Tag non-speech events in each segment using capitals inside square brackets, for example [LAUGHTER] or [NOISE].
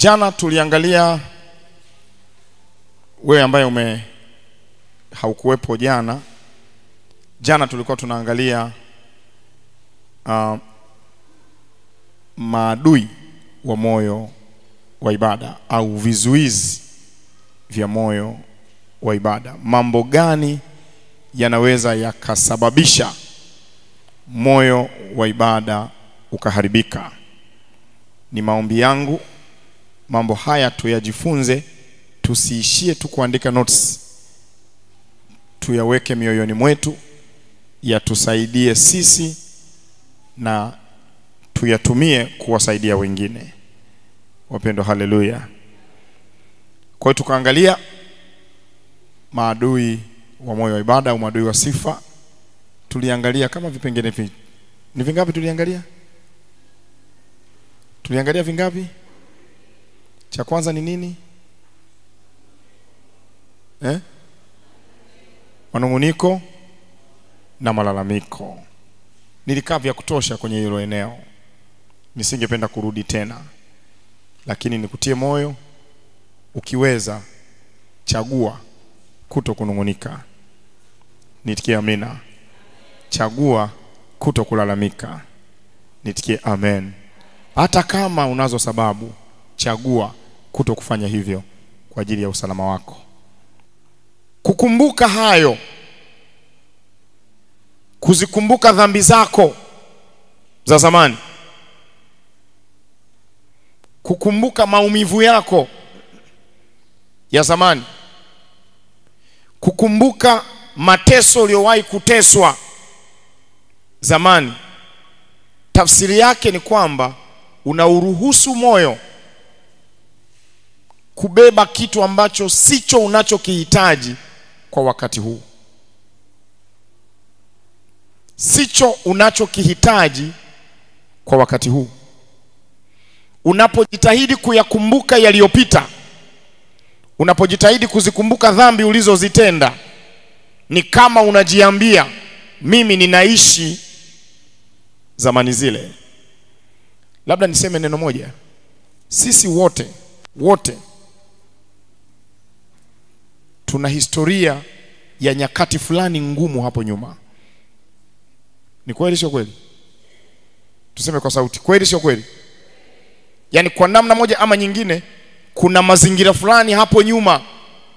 Jana tuliangalia, wewe ambaye ume haukuwepo jana, jana tulikuwa tunaangalia uh, maadui wa moyo wa ibada au vizuizi vya moyo wa ibada. Mambo gani yanaweza yakasababisha moyo wa ibada ukaharibika? Ni maombi yangu mambo haya tuyajifunze, tusiishie tu kuandika notes, tuyaweke mioyoni mwetu, yatusaidie sisi na tuyatumie kuwasaidia wengine. Wapendwa, haleluya! Kwa hiyo tukaangalia maadui wa moyo wa ibada au maadui wa sifa. Tuliangalia kama vipengele vi, ni vingapi? Tuliangalia tuliangalia vingapi? Cha kwanza ni nini eh? Manung'uniko na malalamiko. Nilikaa vya kutosha kwenye hilo eneo, nisingependa kurudi tena, lakini nikutie moyo, ukiweza chagua kuto kunung'unika. Nitikie amina. Chagua kuto kulalamika. Nitikie amen. Hata kama unazo sababu, chagua kuto kufanya hivyo kwa ajili ya usalama wako. Kukumbuka hayo, kuzikumbuka dhambi zako za zamani, kukumbuka maumivu yako ya zamani, kukumbuka mateso uliyowahi kuteswa zamani. Tafsiri yake ni kwamba unauruhusu moyo kubeba kitu ambacho sicho unachokihitaji kwa wakati huu, sicho unachokihitaji kwa wakati huu. Unapojitahidi kuyakumbuka yaliyopita, unapojitahidi kuzikumbuka dhambi ulizozitenda, ni kama unajiambia mimi ninaishi zamani zile. Labda niseme neno moja, sisi wote wote tuna historia ya nyakati fulani ngumu hapo nyuma. Ni kweli, sio kweli? Tuseme kwa sauti, kweli, sio kweli? Yaani kwa namna moja ama nyingine, kuna mazingira fulani hapo nyuma,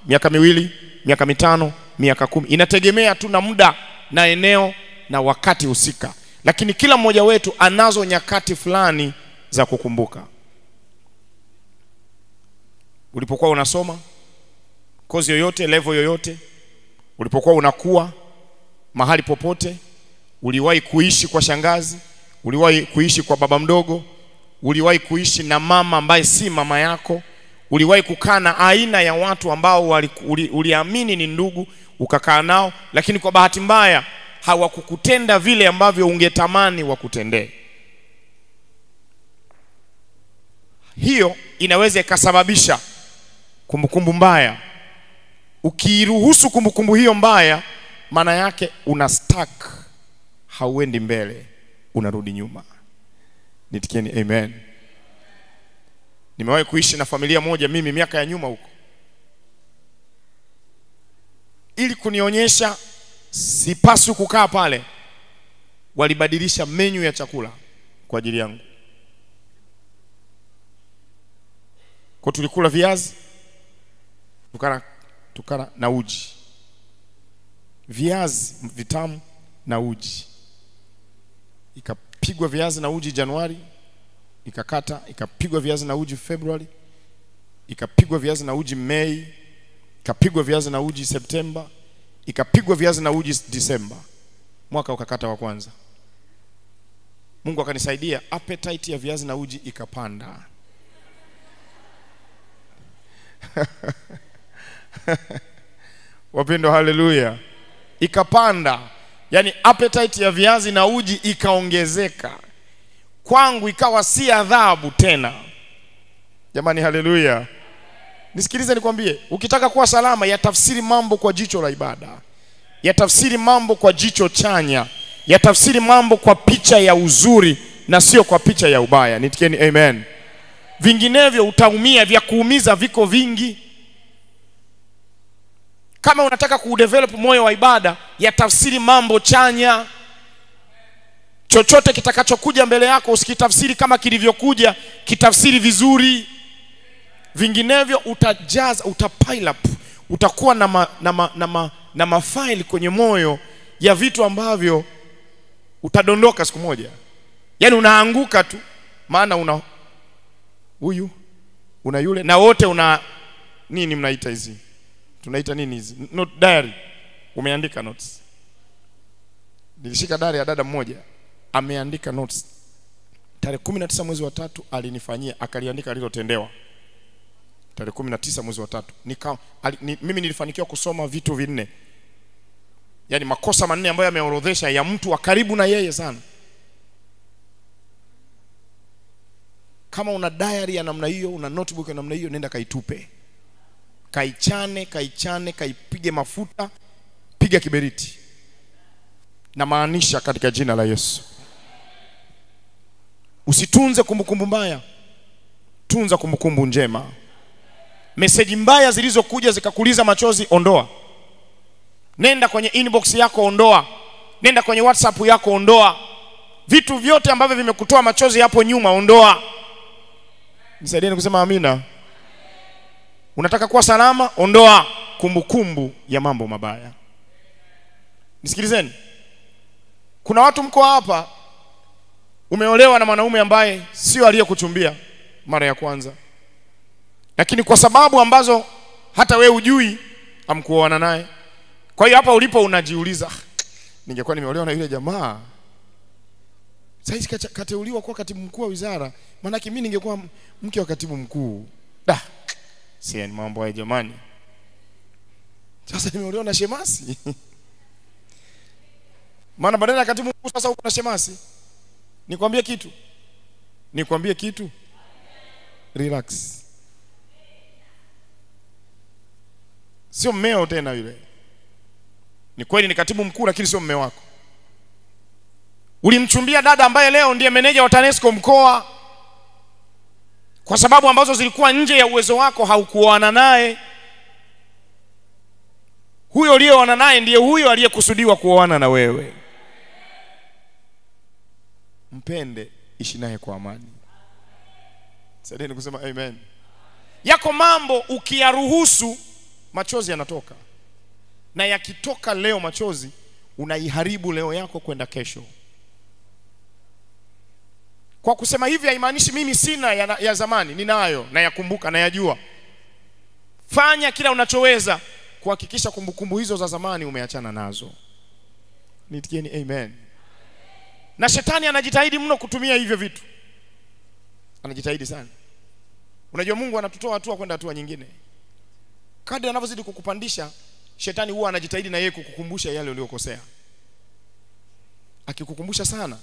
miaka miwili, miaka mitano, miaka kumi, inategemea tu na muda na eneo na wakati husika, lakini kila mmoja wetu anazo nyakati fulani za kukumbuka. Ulipokuwa unasoma kozi yoyote, levo yoyote, ulipokuwa unakuwa mahali popote, uliwahi kuishi kwa shangazi, uliwahi kuishi kwa baba mdogo, uliwahi kuishi na mama ambaye si mama yako, uliwahi kukaa na aina ya watu ambao wali, uli, uliamini ni ndugu, ukakaa nao, lakini kwa bahati mbaya hawakukutenda vile ambavyo ungetamani wakutendee. Hiyo inaweza ikasababisha kumbukumbu mbaya. Ukiiruhusu kumbukumbu hiyo mbaya, maana yake una stuck, hauendi mbele, unarudi nyuma. Nitikieni amen. Nimewahi kuishi na familia moja mimi miaka ya nyuma huko, ili kunionyesha sipaswi kukaa pale, walibadilisha menyu ya chakula kwa ajili yangu. Kwa tulikula viazi tukala, tukala na uji, viazi vitamu na uji. Ikapigwa viazi na uji Januari, ikakata, ikapigwa viazi na uji Februari, ikapigwa viazi na uji Mei, ikapigwa viazi na uji Septemba, ikapigwa viazi na uji Disemba. Mwaka ukakata wa kwanza. Mungu akanisaidia, appetite ya viazi na uji ikapanda. [LAUGHS] [LAUGHS] Wapendwa, haleluya! Ikapanda, yani appetite ya viazi na uji ikaongezeka kwangu, ikawa si adhabu tena. Jamani, haleluya! Nisikilize nikwambie, ukitaka kuwa salama, yatafsiri mambo kwa jicho la ibada, yatafsiri mambo kwa jicho chanya, yatafsiri mambo kwa picha ya uzuri na sio kwa picha ya ubaya. nitikeni amen. vinginevyo utaumia. Vya kuumiza viko vingi. Kama unataka kuudevelop moyo wa ibada, ya tafsiri mambo chanya. Chochote kitakachokuja mbele yako usikitafsiri kama kilivyokuja, kitafsiri vizuri, vinginevyo utajaza, utapile up, utakuwa na, ma, na, ma, na, ma, na mafaili kwenye moyo ya vitu ambavyo utadondoka siku moja, yaani unaanguka tu, maana una huyu una yule na wote una nini, mnaita hizi tunaita nini? Hizi note diary, umeandika notes. Nilishika diary ya dada mmoja ameandika notes, tarehe kumi na tisa mwezi wa tatu alinifanyia, akaliandika alilotendewa. Tarehe kumi na tisa mwezi wa tatu. Nika, ali, ni, mimi nilifanikiwa kusoma vitu vinne. Yani makosa manne ambayo yameorodhesha ya mtu wa karibu na yeye sana. Kama una diary ya namna hiyo, una notebook ya namna hiyo, nenda kaitupe, kaichane, kaichane, kaipige mafuta, piga kiberiti, na maanisha katika jina la Yesu. Usitunze kumbukumbu mbaya, tunza kumbukumbu njema. Meseji mbaya zilizokuja zikakuliza machozi, ondoa. Nenda kwenye inbox yako, ondoa. Nenda kwenye WhatsApp yako, ondoa. Vitu vyote ambavyo vimekutoa machozi hapo nyuma, ondoa. Nisaidieni kusema amina. Unataka kuwa salama, ondoa kumbukumbu kumbu ya mambo mabaya. Nisikilizeni, kuna watu mko hapa, umeolewa na mwanaume ambaye sio aliyekuchumbia mara ya kwanza, lakini kwa sababu ambazo hata we hujui, amkuoana naye. Kwa hiyo hapa ulipo unajiuliza, ningekuwa nimeolewa na yule jamaa. Saizi kateuliwa kuwa katibu mkuu wa wizara, maanake mimi ningekuwa mke wa katibu mkuu. Da, si ni mambo haya jamani. Sasa nimeolewa na shemasi [LAUGHS] maana badala ya katibu mkuu sasa uko na shemasi. Nikwambie kitu, nikwambie kitu, relax, sio mmeo tena yule ni kweli ni katibu mkuu, lakini sio mmeo wako. Ulimchumbia dada ambaye leo ndiye meneja wa TANESCO mkoa, kwa sababu ambazo zilikuwa nje ya uwezo wako, haukuoana naye. Huyo uliyeoana naye ndiye huyo aliyekusudiwa kuoana na wewe. Mpende, ishi naye kwa amani. sadini kusema amen. Yako mambo ukiyaruhusu, machozi yanatoka na yakitoka leo machozi, unaiharibu leo yako kwenda kesho. Kwa kusema hivi haimaanishi mimi sina ya, ya zamani, ninayo na yakumbuka na yajua. Fanya kila unachoweza kuhakikisha kumbukumbu hizo za zamani umeachana nazo. Nitikieni amen. Na shetani anajitahidi mno kutumia hivyo vitu, anajitahidi sana. Unajua Mungu anatutoa hatua kwenda hatua nyingine, kadri anavyozidi kukupandisha Shetani huwa anajitahidi na yeye kukukumbusha yale uliyokosea. Akikukumbusha sana,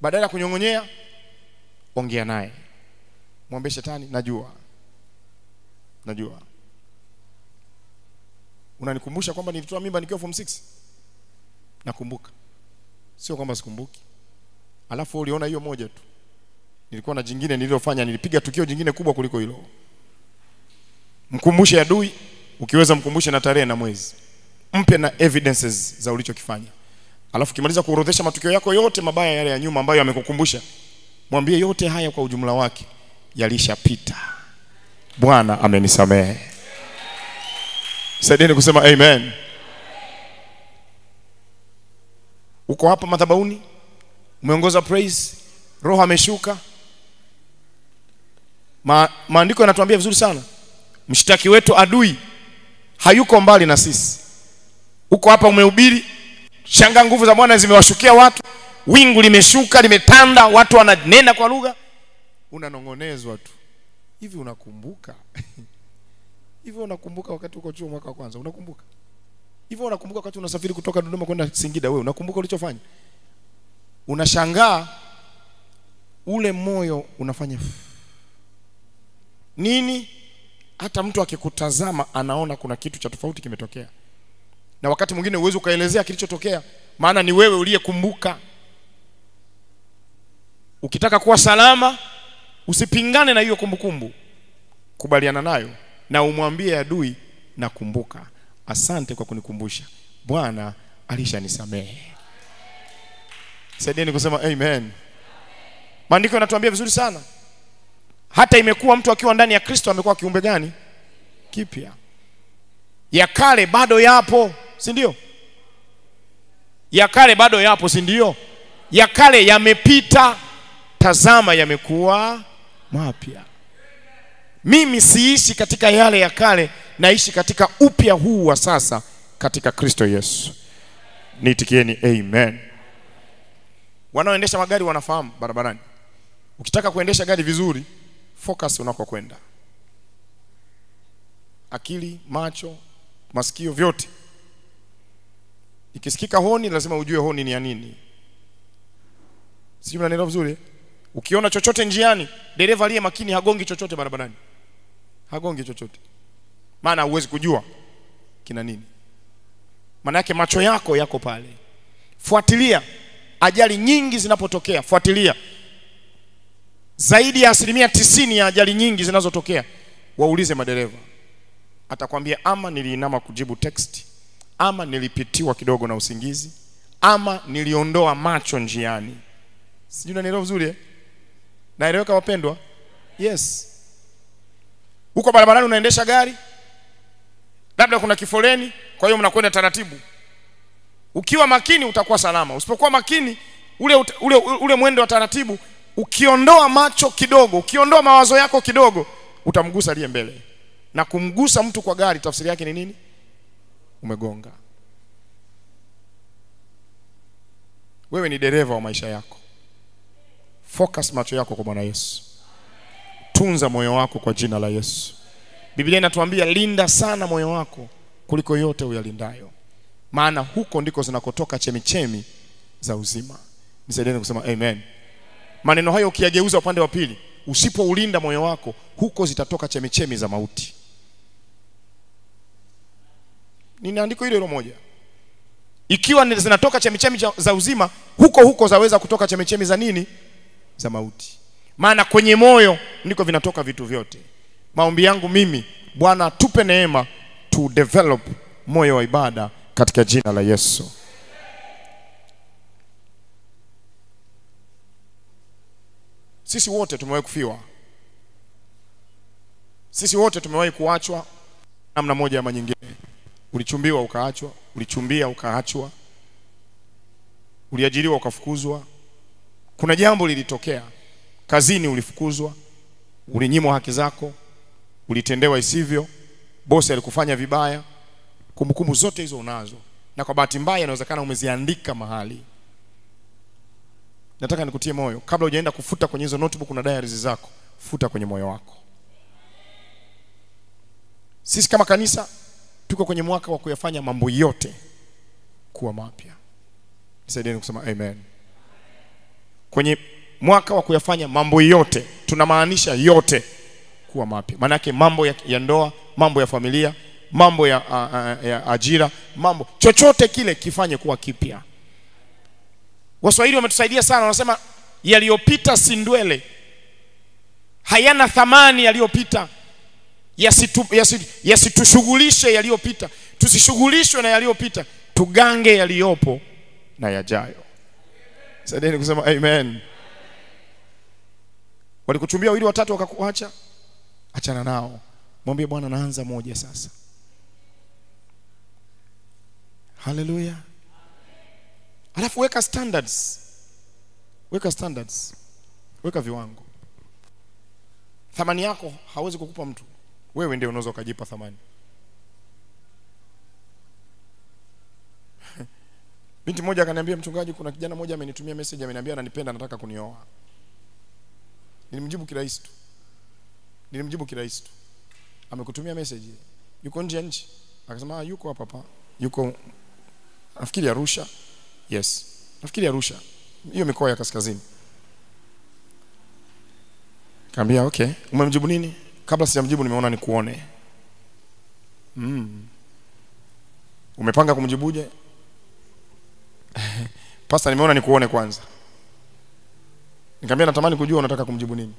badala ya kunyong'onyea, ongea naye, mwambie shetani, najua, najua unanikumbusha kwamba nilitoa mimba nikiwa form 6. Nakumbuka, sio kwamba sikumbuki. Alafu uliona hiyo moja tu, nilikuwa na jingine nililofanya, nilipiga tukio jingine kubwa kuliko hilo. Mkumbushe adui ukiweza mkumbushe na tarehe na mwezi, mpe na evidences za ulichokifanya. Alafu kimaliza kuorodhesha matukio yako yote mabaya yale ya nyuma ambayo amekukumbusha, mwambie yote haya kwa ujumla wake yalishapita, Bwana amenisamehe. Saidieni kusema amen. Uko hapa madhabauni umeongoza praise, Roho ameshuka. Ma, maandiko yanatuambia vizuri sana, mshtaki wetu adui hayuko mbali na sisi. Uko hapa umehubiri, shanga nguvu za Bwana zimewashukia watu, wingu limeshuka limetanda, watu wananena kwa lugha, unanong'onezwa tu hivi. Unakumbuka [LAUGHS] hivyo? Unakumbuka wakati uko chuo mwaka wa kwanza? Unakumbuka hivyo? Unakumbuka wakati unasafiri kutoka Dodoma kwenda Singida? Wewe unakumbuka ulichofanya? Unashangaa, ule moyo unafanya nini? hata mtu akikutazama anaona kuna kitu cha tofauti kimetokea, na wakati mwingine uweze ukaelezea kilichotokea, maana ni wewe uliyekumbuka. Ukitaka kuwa salama, usipingane na hiyo kumbukumbu. Kubaliana nayo na umwambie adui nakumbuka. Asante kwa kunikumbusha. Bwana alishanisamehe. Saidieni kusema amen. Maandiko yanatuambia vizuri sana. Hata imekuwa mtu akiwa ndani ya kristo amekuwa kiumbe gani? Kipya. Ya kale bado yapo si ndio? Ya kale bado yapo si ndio? Ya kale yamepita tazama yamekuwa mapya. Mimi siishi katika yale ya kale naishi katika upya huu wa sasa katika kristo yesu. Niitikieni amen. Wanaoendesha magari wanafahamu barabarani. Ukitaka kuendesha gari vizuri focus unakokwenda. Akili macho masikio vyote ikisikika honi lazima ujue honi ni ya nini. Sijui mnanielewa vizuri? Ukiona chochote njiani dereva aliye makini hagongi chochote barabarani. Hagongi chochote. Maana huwezi kujua kina nini. Maana yake macho yako yako pale. Fuatilia. Ajali nyingi zinapotokea fuatilia. Zaidi ya asilimia tisini ya ajali nyingi zinazotokea waulize madereva. Atakwambia ama niliinama kujibu text ama nilipitiwa kidogo na usingizi. Ama niliondoa macho njiani. Sijui nanielewa vizuri eh? naeleweka wapendwa? Yes. Huko barabarani unaendesha gari labda kuna kifoleni kwa hiyo mnakwenda taratibu. Ukiwa makini utakuwa salama. Usipokuwa makini ule, ule, ule, ule mwendo wa taratibu ukiondoa macho kidogo ukiondoa mawazo yako kidogo utamgusa aliye mbele. Na kumgusa mtu kwa gari tafsiri yake ni nini umegonga. Wewe ni dereva wa maisha yako. Focus macho yako kwa bwana yesu. Tunza moyo wako kwa jina la yesu. Biblia inatuambia linda sana moyo wako kuliko yote uyalindayo. Maana huko ndiko zinakotoka chemichemi za uzima. Nisaidieni kusema amen. Maneno hayo ukiyageuza upande wa pili usipoulinda moyo wako huko zitatoka chemichemi za mauti nina andiko hilo hilo moja. Ikiwa zinatoka chemichemi za uzima huko huko zaweza kutoka chemichemi za nini? Za mauti. Maana kwenye moyo ndiko vinatoka vitu vyote. Maombi yangu mimi bwana tupe neema to develop moyo wa ibada katika jina la yesu. Sisi wote tumewahi kufiwa. Sisi wote tumewahi kuachwa namna moja ama nyingine ulichumbiwa ukaachwa ulichumbia ukaachwa uliajiriwa ukafukuzwa. Kuna jambo lilitokea. Kazini ulifukuzwa ulinyimwa haki zako ulitendewa isivyo bosi alikufanya vibaya. Kumbukumbu zote hizo unazo. Na kwa bahati mbaya inawezekana umeziandika mahali. Nataka nikutie moyo. Kabla hujaenda kufuta kwenye hizo notebook na diaries zako futa kwenye moyo wako. Sisi kama kanisa tuko kwenye mwaka wa kuyafanya mambo yote kuwa mapya. Nisaidieni kusema amen. Kwenye mwaka wa kuyafanya mambo yote tunamaanisha yote kuwa mapya. Maanake mambo ya, ya ndoa mambo ya familia mambo ya, a, a, ya ajira mambo chochote kile kifanye kuwa kipya. Waswahili wametusaidia sana wanasema yaliyopita si ndwele. Hayana thamani yaliyopita yasitu- yasi- yasitushughulishe yaliyopita. Tusishughulishwe na yaliyopita. Tugange yaliyopo na yajayo. Saidieni kusema amen. Walikuchumbia wawili watatu wakakuacha. Achana nao. Mwambie bwana naanza moja sasa. Haleluya alafu weka standards. Weka standards. Weka viwango. Thamani yako hawezi kukupa mtu wewe ndio unaweza ukajipa thamani. [LAUGHS] Binti moja akaniambia mchungaji kuna kijana moja amenitumia message ameniambia ananipenda anataka kunioa. Nilimjibu kirahisi tu. Nilimjibu kirahisi tu. Amekutumia message. Yuko nje ya nchi. Akasema ah, yuko hapa hapa. Yuko nafikiri Arusha. Yes. Nafikiri Arusha. Hiyo mikoa ya kaskazini. Kaambia okay. Umemjibu nini kabla sijamjibu nimeona nikuone. Mm. umepanga kumjibuje [LAUGHS] pasta nimeona nikuone kwanza. Nikamwambia natamani kujua unataka kumjibu nini.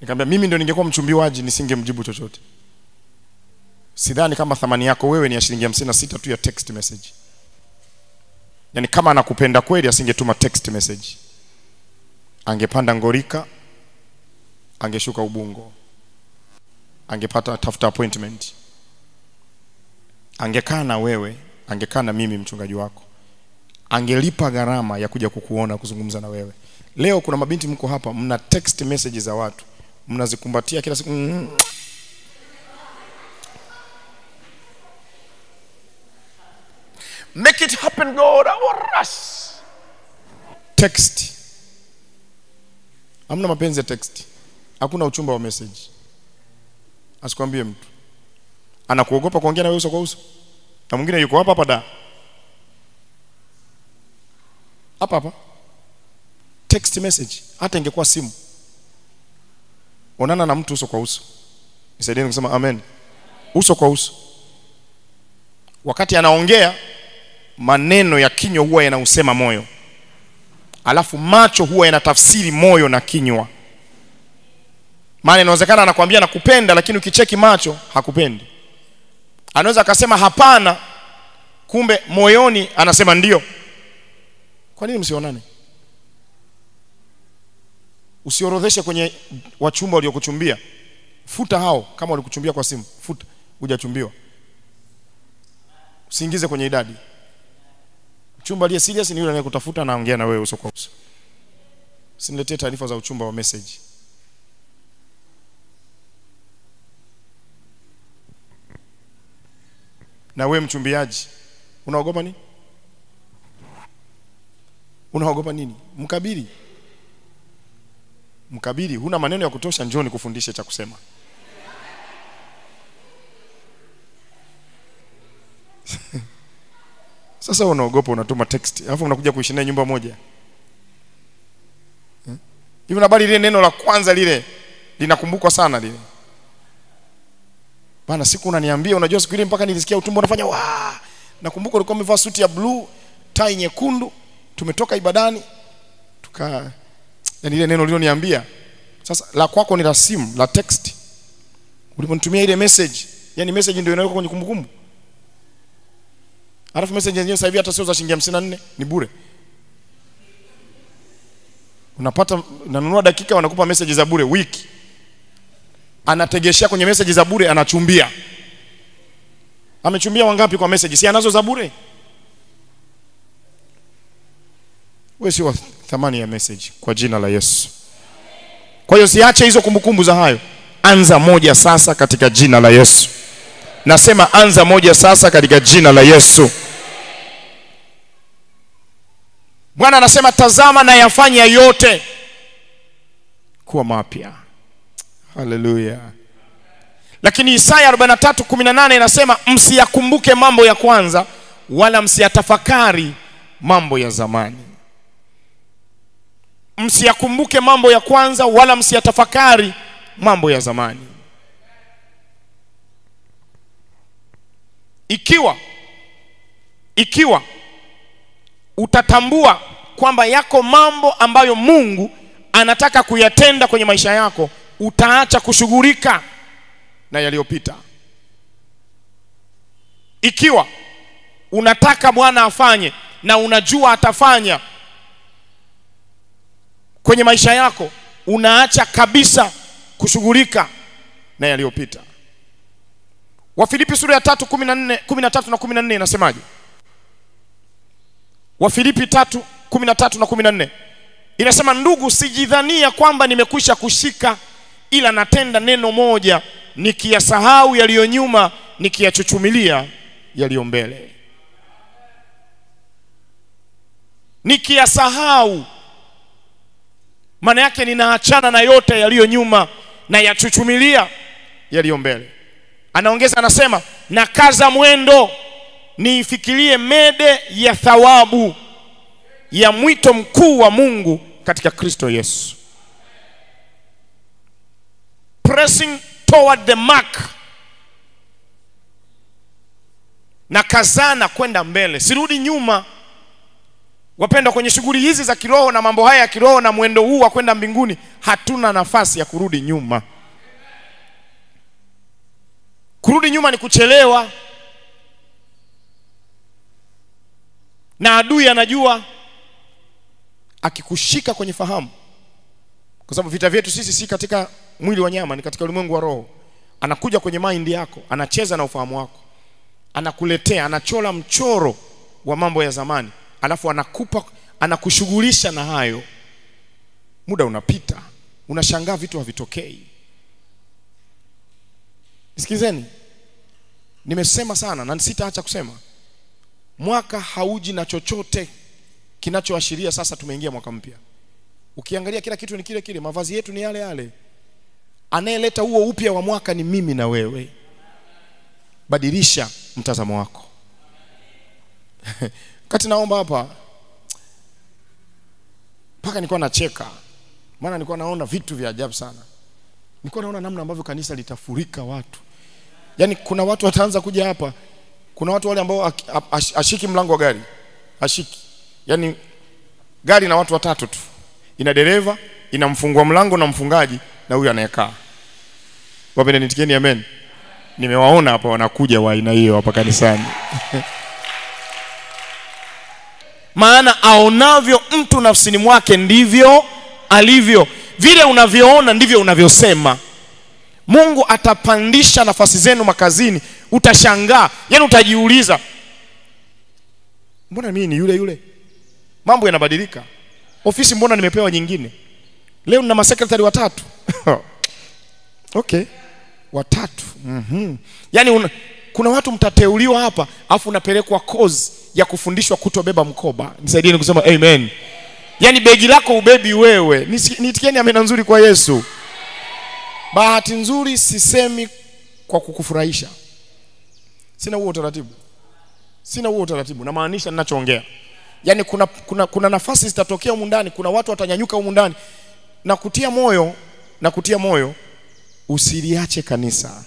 Nikamwambia mimi ndio ningekuwa mchumbiwaji nisingemjibu chochote. Sidhani kama thamani yako wewe ni ya shilingi hamsini na sita tu ya text message. Yaani kama anakupenda kweli asingetuma text message. Angepanda ngorika angeshuka ubungo angepata tafuta appointment. Angekaa na wewe angekaa na mimi mchungaji wako. Angelipa gharama ya kuja kukuona kuzungumza na wewe. Leo kuna mabinti mko hapa mna text message za watu. Mnazikumbatia kila siku mm. make it happen god or us text. Hamna mapenzi ya text hakuna uchumba wa message. Asikwambie mtu. Anakuogopa kuongea na wewe uso kwa uso? Na mwingine yuko hapa hapa da? Hapa hapa. Text message hata ingekuwa simu. Onana na mtu uso kwa uso. Nisaidieni kusema amen. Uso kwa uso. Wakati anaongea maneno ya kinywa huwa yanausema moyo. Alafu macho huwa yanatafsiri moyo na kinywa maana inawezekana anakwambia nakupenda lakini ukicheki macho hakupendi. Anaweza akasema hapana kumbe moyoni anasema ndio. Kwa nini msionane? Usiorodheshe kwenye wachumba waliokuchumbia. Futa hao kama walikuchumbia kwa simu. Futa hujachumbiwa. Usiingize kwenye idadi. Mchumba aliye serious ni yule anayekutafuta anaongea na wewe uso kwa uso. Usiniletee taarifa za uchumba wa message na we mchumbiaji unaogopa nini? Unaogopa nini? Mkabiri mkabiri huna maneno ya kutosha njoo nikufundishe cha kusema. [LAUGHS] Sasa unaogopa unatuma text alafu unakuja kuishi naye nyumba moja. Hivi na bali lile neno la kwanza lile linakumbukwa sana lile bana siku unaniambia unajua siku ile mpaka nilisikia utumbo unafanya wa. Nakumbuka ulikuwa umevaa suti ya blue tai nyekundu tumetoka ibadani tuka yani ile neno lilioniambia sasa la kwako ni la simu la text. Uliponitumia ile message yani message ndio inawekwa kwenye kumbukumbu. Alafu message yenyewe sasa hivi hata sio za shilingi 54 ni bure. Unapata nanunua dakika wanakupa message za bure wiki anategeshea kwenye message za bure anachumbia. Amechumbia wangapi kwa message? Si anazo za bure? Wewe sio thamani ya message kwa jina la Yesu. Kwa hiyo siache hizo kumbukumbu za hayo. Anza moja sasa katika jina la Yesu. Nasema anza moja sasa katika jina la Yesu. Bwana anasema tazama na yafanya yote kuwa mapya haleluya lakini Isaya 43:18 inasema msiyakumbuke mambo ya kwanza wala msiyatafakari mambo ya zamani. Msiyakumbuke mambo ya kwanza wala msiyatafakari mambo ya zamani. Ikiwa ikiwa utatambua kwamba yako mambo ambayo Mungu anataka kuyatenda kwenye maisha yako utaacha kushughulika na yaliyopita. Ikiwa unataka Bwana afanye na unajua atafanya kwenye maisha yako unaacha kabisa kushughulika na yaliyopita. Wafilipi sura ya 3 14 13 na 14 inasemaje? Wafilipi 3 13 na 14 inasema ndugu sijidhania kwamba nimekwisha kushika ila natenda neno moja nikiyasahau yaliyo nyuma nikiyachuchumilia yaliyo mbele. Nikiyasahau maana yake ninaachana na yote yaliyo nyuma na yachuchumilia yaliyo mbele. Anaongeza anasema na kaza mwendo niifikirie mede ya thawabu ya mwito mkuu wa Mungu katika Kristo Yesu pressing toward the mark. Na kazana kwenda mbele. Sirudi nyuma. Wapendwa kwenye shughuli hizi za kiroho na mambo haya ya kiroho na mwendo huu wa kwenda mbinguni hatuna nafasi ya kurudi nyuma. Kurudi nyuma ni kuchelewa. Na adui anajua akikushika kwenye fahamu kwa sababu vita vyetu sisi si katika mwili wa nyama ni katika ulimwengu wa roho. Anakuja kwenye mind yako anacheza na ufahamu wako anakuletea anachola mchoro wa mambo ya zamani alafu anakupa anakushughulisha na hayo. Muda unapita unashangaa vitu havitokei. Sikizeni, nimesema sana na sitaacha kusema mwaka hauji na chochote kinachoashiria sasa tumeingia mwaka mpya ukiangalia kila kitu ni kile kile mavazi yetu ni yale yale. Anayeleta huo upya wa mwaka ni mimi na wewe. Badilisha mtazamo wako. [LAUGHS] Kati naomba hapa mpaka nilikuwa nacheka. Maana nilikuwa naona vitu vya ajabu sana. Nilikuwa naona namna ambavyo kanisa litafurika watu. Yaani kuna watu wataanza kuja hapa. Kuna watu wale ambao ashiki mlango wa gari. Ashiki. Yaani gari na watu watatu tu ina dereva ina mfungua mlango na mfungaji na huyu anayekaa. Wapenda nitikieni amen. Nimewaona hapa wanakuja wa aina hiyo hapa kanisani. [LAUGHS] Maana aonavyo mtu nafsini mwake ndivyo alivyo. Vile unavyoona ndivyo unavyosema. Mungu atapandisha nafasi zenu makazini utashangaa yani utajiuliza mbona mii ni yule yule? Mambo yanabadilika ofisi mbona nimepewa nyingine? Leo nina masekretari watatu. [LAUGHS] Okay. Watatu. Mm-hmm. yaani una, kuna watu mtateuliwa hapa afu unapelekwa kozi ya kufundishwa kutobeba mkoba. Nisaidieni kusema amen. Yaani begi lako ubebi wewe. Nitikieni amena nzuri kwa yesu. Bahati nzuri sisemi kwa kukufurahisha. Sina huo utaratibu. Sina huo utaratibu. Namaanisha ninachoongea yaani kuna, kuna, kuna nafasi zitatokea humu ndani kuna watu watanyanyuka humu ndani. Na kutia moyo na kutia moyo usiliache kanisa.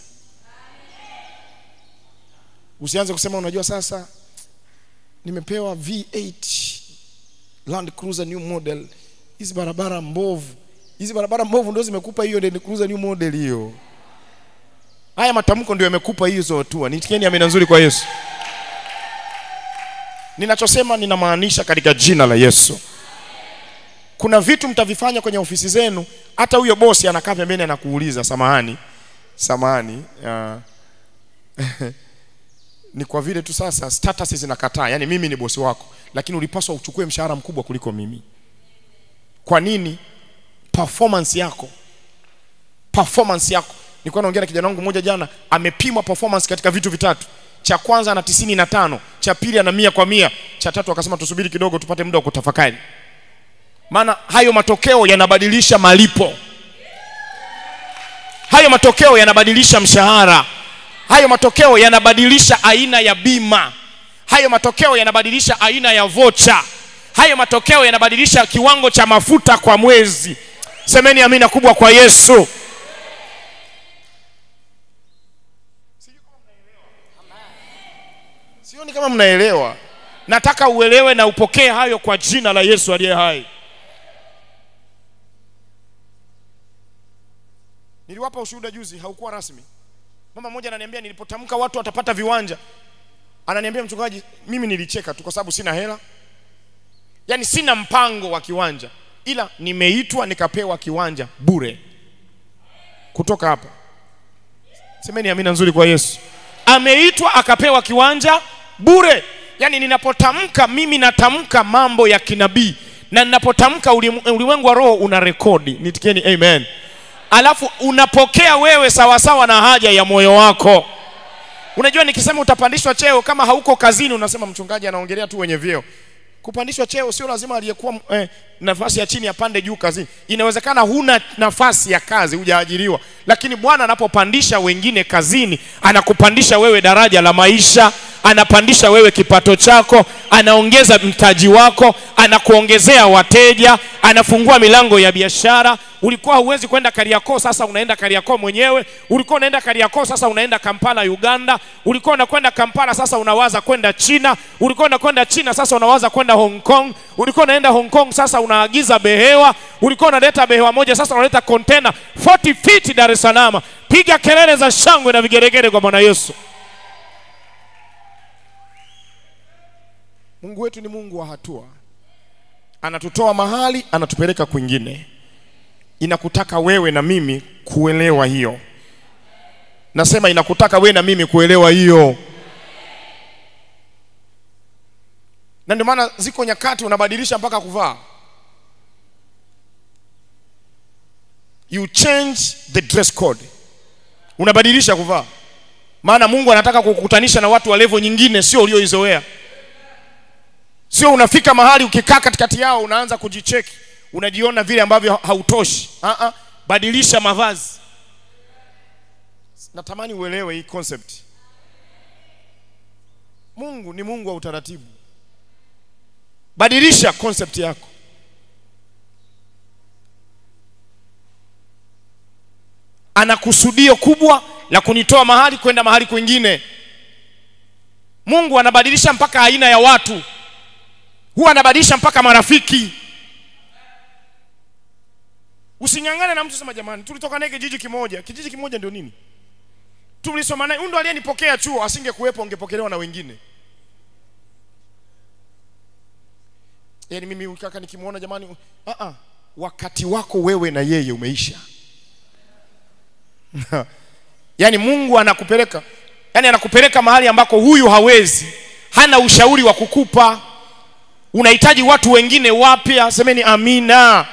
Usianze kusema unajua sasa nimepewa v8 land cruiser new model. Hizi barabara mbovu. Hizi barabara mbovu ndio zimekupa hiyo land cruiser new model hiyo. Haya matamko ndio yamekupa hizo hatua. Nitikieni amina nzuri kwa yesu ninachosema ninamaanisha katika jina la yesu. Kuna vitu mtavifanya kwenye ofisi zenu hata huyo bosi anakaa pembeni anakuuliza samahani samahani uh, [LAUGHS] ni kwa vile tu sasa status zinakataa. Yani mimi ni bosi wako lakini ulipaswa uchukue mshahara mkubwa kuliko mimi. Kwa nini? Performance yako. Performance yako. Nilikuwa naongea na kijana wangu mmoja jana amepimwa performance katika vitu vitatu cha kwanza na tisini na tano cha pili ana mia kwa mia cha tatu akasema tusubiri kidogo tupate muda wa kutafakari. Maana hayo matokeo yanabadilisha malipo. Hayo matokeo yanabadilisha mshahara. Hayo matokeo yanabadilisha aina ya bima. Hayo matokeo yanabadilisha aina ya vocha. Hayo matokeo yanabadilisha kiwango cha mafuta kwa mwezi. Semeni amina kubwa kwa yesu sioni kama mnaelewa. Nataka uelewe na upokee hayo kwa jina la yesu aliye hai. Niliwapa ushuhuda juzi haukuwa rasmi. Mama mmoja ananiambia nilipotamka watu watapata viwanja. Ananiambia mchungaji mimi nilicheka tu kwa sababu sina hela. Yaani sina mpango wa kiwanja ila nimeitwa nikapewa kiwanja bure. Kutoka hapa. Semeni amina nzuri kwa yesu. Ameitwa akapewa kiwanja bure. Yaani ninapotamka mimi natamka mambo ya kinabii. Na ninapotamka ulimwengu wa roho una rekodi. Nitikieni amen. Alafu unapokea wewe sawasawa na haja ya moyo wako. Unajua nikisema utapandishwa cheo kama hauko kazini unasema mchungaji anaongelea tu wenye vyeo. Kupandishwa cheo sio lazima aliyekuwa eh, nafasi ya chini apande juu kazini. Inawezekana huna nafasi ya kazi hujaajiriwa. Lakini bwana anapopandisha wengine kazini anakupandisha wewe daraja la maisha anapandisha wewe kipato chako, anaongeza mtaji wako, anakuongezea wateja, anafungua milango ya biashara. Ulikuwa huwezi kwenda Kariakoo, sasa unaenda Kariakoo mwenyewe. Ulikuwa unaenda Kariakoo, sasa unaenda Kampala Uganda. Ulikuwa unakwenda Kampala, sasa unawaza kwenda China. Ulikuwa unakwenda China, sasa unawaza kwenda Hong Kong. Ulikuwa unaenda Hong Kong, sasa unaagiza behewa. Ulikuwa unaleta behewa moja, sasa unaleta container 40 feet Dar es Salaam. Piga kelele za shangwe na vigeregere kwa Bwana Yesu. Mungu wetu ni Mungu wa hatua, anatutoa mahali anatupeleka kwingine. Inakutaka wewe na mimi kuelewa hiyo. Nasema inakutaka wewe na mimi kuelewa hiyo, na ndio maana ziko nyakati unabadilisha mpaka kuvaa. You change the dress code, unabadilisha kuvaa, maana Mungu anataka kukutanisha na watu wa level nyingine, sio ulioizoea. Sio unafika mahali ukikaa katikati yao unaanza kujicheki, unajiona vile ambavyo hautoshi. Ah, badilisha mavazi. Natamani uelewe hii concept. Mungu ni Mungu wa utaratibu. Badilisha concept yako. Ana kusudio kubwa la kunitoa mahali kwenda mahali kwingine. Mungu anabadilisha mpaka aina ya watu huwa anabadilisha mpaka marafiki. usinyangane na mtu sema, jamani, tulitoka naye kijiji kimoja. Kijiji kimoja ndio nini? Tulisoma naye, ndo aliyenipokea chuo, asingekuwepo ungepokelewa na wengine. Yaani mimi kaka nikimwona jamani, uh-uh. wakati wako wewe na yeye umeisha. [LAUGHS] Yaani Mungu anakupeleka, yaani anakupeleka mahali ambako huyu hawezi, hana ushauri wa kukupa unahitaji watu wengine wapya. Semeni amina,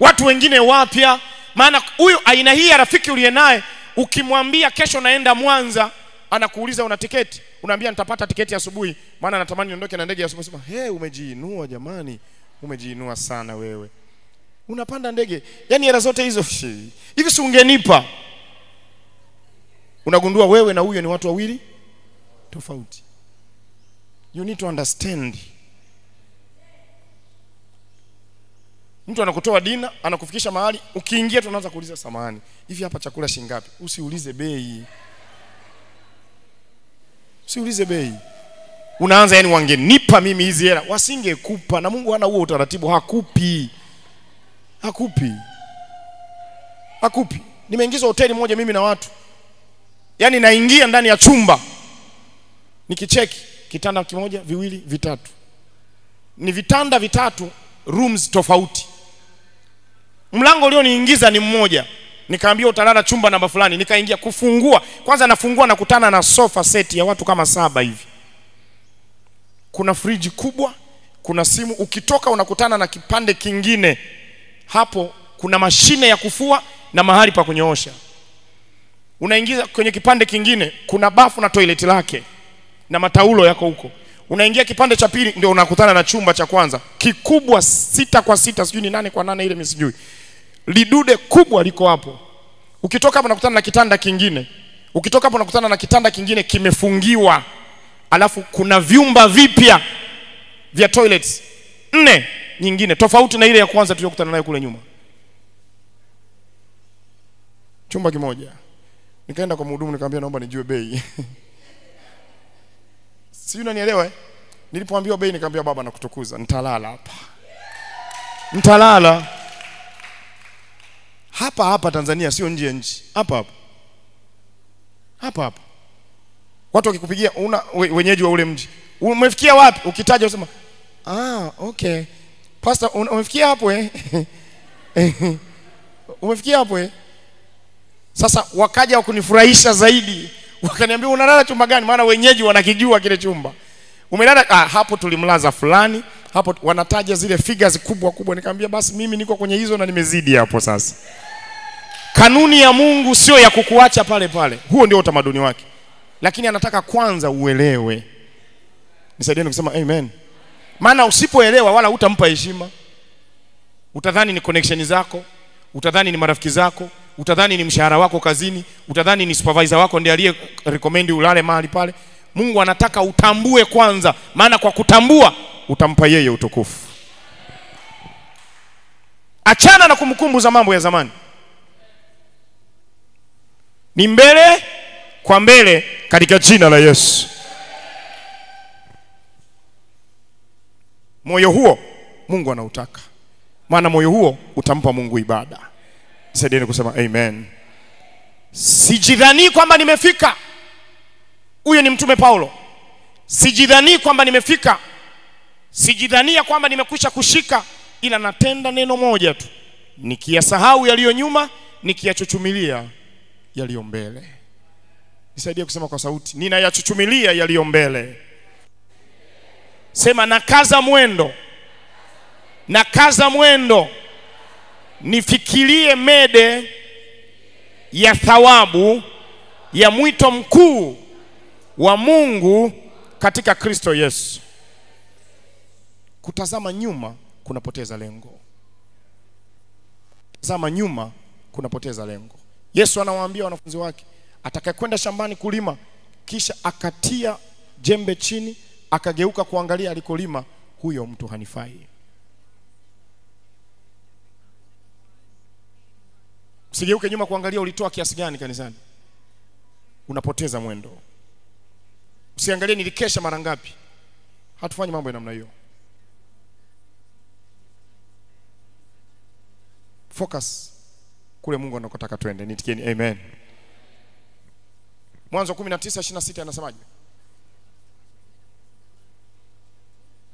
watu wengine wapya. Maana huyu aina hii ya rafiki uliye naye, ukimwambia kesho naenda Mwanza, anakuuliza una tiketi, unaambia nitapata tiketi asubuhi, maana natamani niondoke na ndege asubuhi. Hey, umejiinua jamani, umejiinua sana wewe, unapanda ndege. Yani hela zote hizo [LAUGHS] hivi, si ungenipa? Unagundua wewe na huyo ni watu wawili tofauti. You need to understand Mtu anakutoa dina, anakufikisha mahali, ukiingia tunaanza kuuliza samani, hivi hapa chakula shingapi? Usiulize bei, usiulize bei. Unaanza yani, wangenipa mimi hizi hela, wasingekupa. Na Mungu hana huo utaratibu, hakupi, hakupi, hakupi. Nimeingizwa hoteli moja mimi na watu, yani naingia ndani ya chumba nikicheki, kitanda kimoja, viwili, vitatu, ni vitanda vitatu, rooms tofauti mlango ulioniingiza ni mmoja, nikaambia utalala chumba namba fulani. Nikaingia kufungua, kwanza nafungua nakutana na sofa seti ya watu kama saba hivi, kuna friji kubwa, kuna simu. Ukitoka unakutana na kipande kingine hapo, kuna mashine ya kufua na mahali pa kunyoosha. Unaingiza kwenye kipande kingine, kuna bafu na toileti lake na mataulo yako huko. Unaingia kipande cha pili, ndio unakutana na chumba cha kwanza kikubwa, sita kwa sita, sijui ni nane kwa nane, ile mimi sijui lidude kubwa liko hapo. Ukitoka hapo unakutana na kitanda kingine, ukitoka hapo unakutana na kitanda kingine kimefungiwa, alafu kuna vyumba vipya vya toilets. Nne nyingine tofauti na ile ya kwanza tuliyokutana nayo kule nyuma, chumba kimoja. Nikaenda kwa mhudumu nikamwambia, naomba nijue bei. [LAUGHS] Sijui unanielewa eh? Nilipoambiwa bei nikamwambia, baba, nakutukuza, nitalala hapa, nitalala hapa hapa Tanzania, sio nje ya nchi, hapa hapa hapa hapa. Watu wakikupigia una we, wenyeji wa ule mji, umefikia wapi? Ukitaja usema ah, okay pastor, umefikia hapo eh? [LAUGHS] umefikia hapo eh? Sasa wakaja wakunifurahisha zaidi, wakaniambia unalala chumba gani? Maana wenyeji wanakijua kile chumba umelala. Ah, hapo tulimlaza fulani hapo, wanataja zile figures kubwa kubwa. Nikamwambia basi mimi niko kwenye hizo na nimezidi hapo. Sasa kanuni ya Mungu sio ya kukuacha pale pale, huo ndio utamaduni wake, lakini anataka kwanza uelewe. Nisaidieni kusema amen, maana usipoelewa wala utampa heshima. Utadhani ni connection zako, utadhani ni marafiki zako, utadhani ni mshahara wako kazini, utadhani ni supervisor wako ndiye aliye recommend ulale mahali pale. Mungu anataka utambue kwanza, maana kwa kutambua utampa yeye utukufu. Achana na kumbukumbu za mambo ya zamani, ni mbele kwa mbele katika jina la Yesu. Moyo huo Mungu anautaka, maana moyo huo utampa Mungu ibada. Saidieni kusema amen. Sijidhani kwamba nimefika. Huyo ni mtume Paulo. Sijidhani kwamba nimefika, sijidhania kwamba nimekwisha kushika, ila natenda neno moja tu, nikiyasahau yaliyo nyuma, nikiyachuchumilia yaliyo mbele. Nisaidie kusema kwa sauti, ninayachuchumilia yaliyo mbele. Sema nakaza mwendo, nakaza mwendo, nifikirie mede ya thawabu ya mwito mkuu wa Mungu katika Kristo Yesu. Kutazama nyuma kunapoteza lengo. Tazama nyuma kunapoteza lengo. Yesu anawaambia wanafunzi wake, atakayekwenda shambani kulima kisha akatia jembe chini akageuka kuangalia alikolima, huyo mtu hanifai. Usigeuke nyuma kuangalia ulitoa kiasi gani kanisani, unapoteza mwendo. Usiangalie nilikesha mara ngapi. Hatufanyi mambo ya namna hiyo. Focus kule Mungu anakotaka twende. Nitikieni amen. Mwanzo 19:26 anasemaje?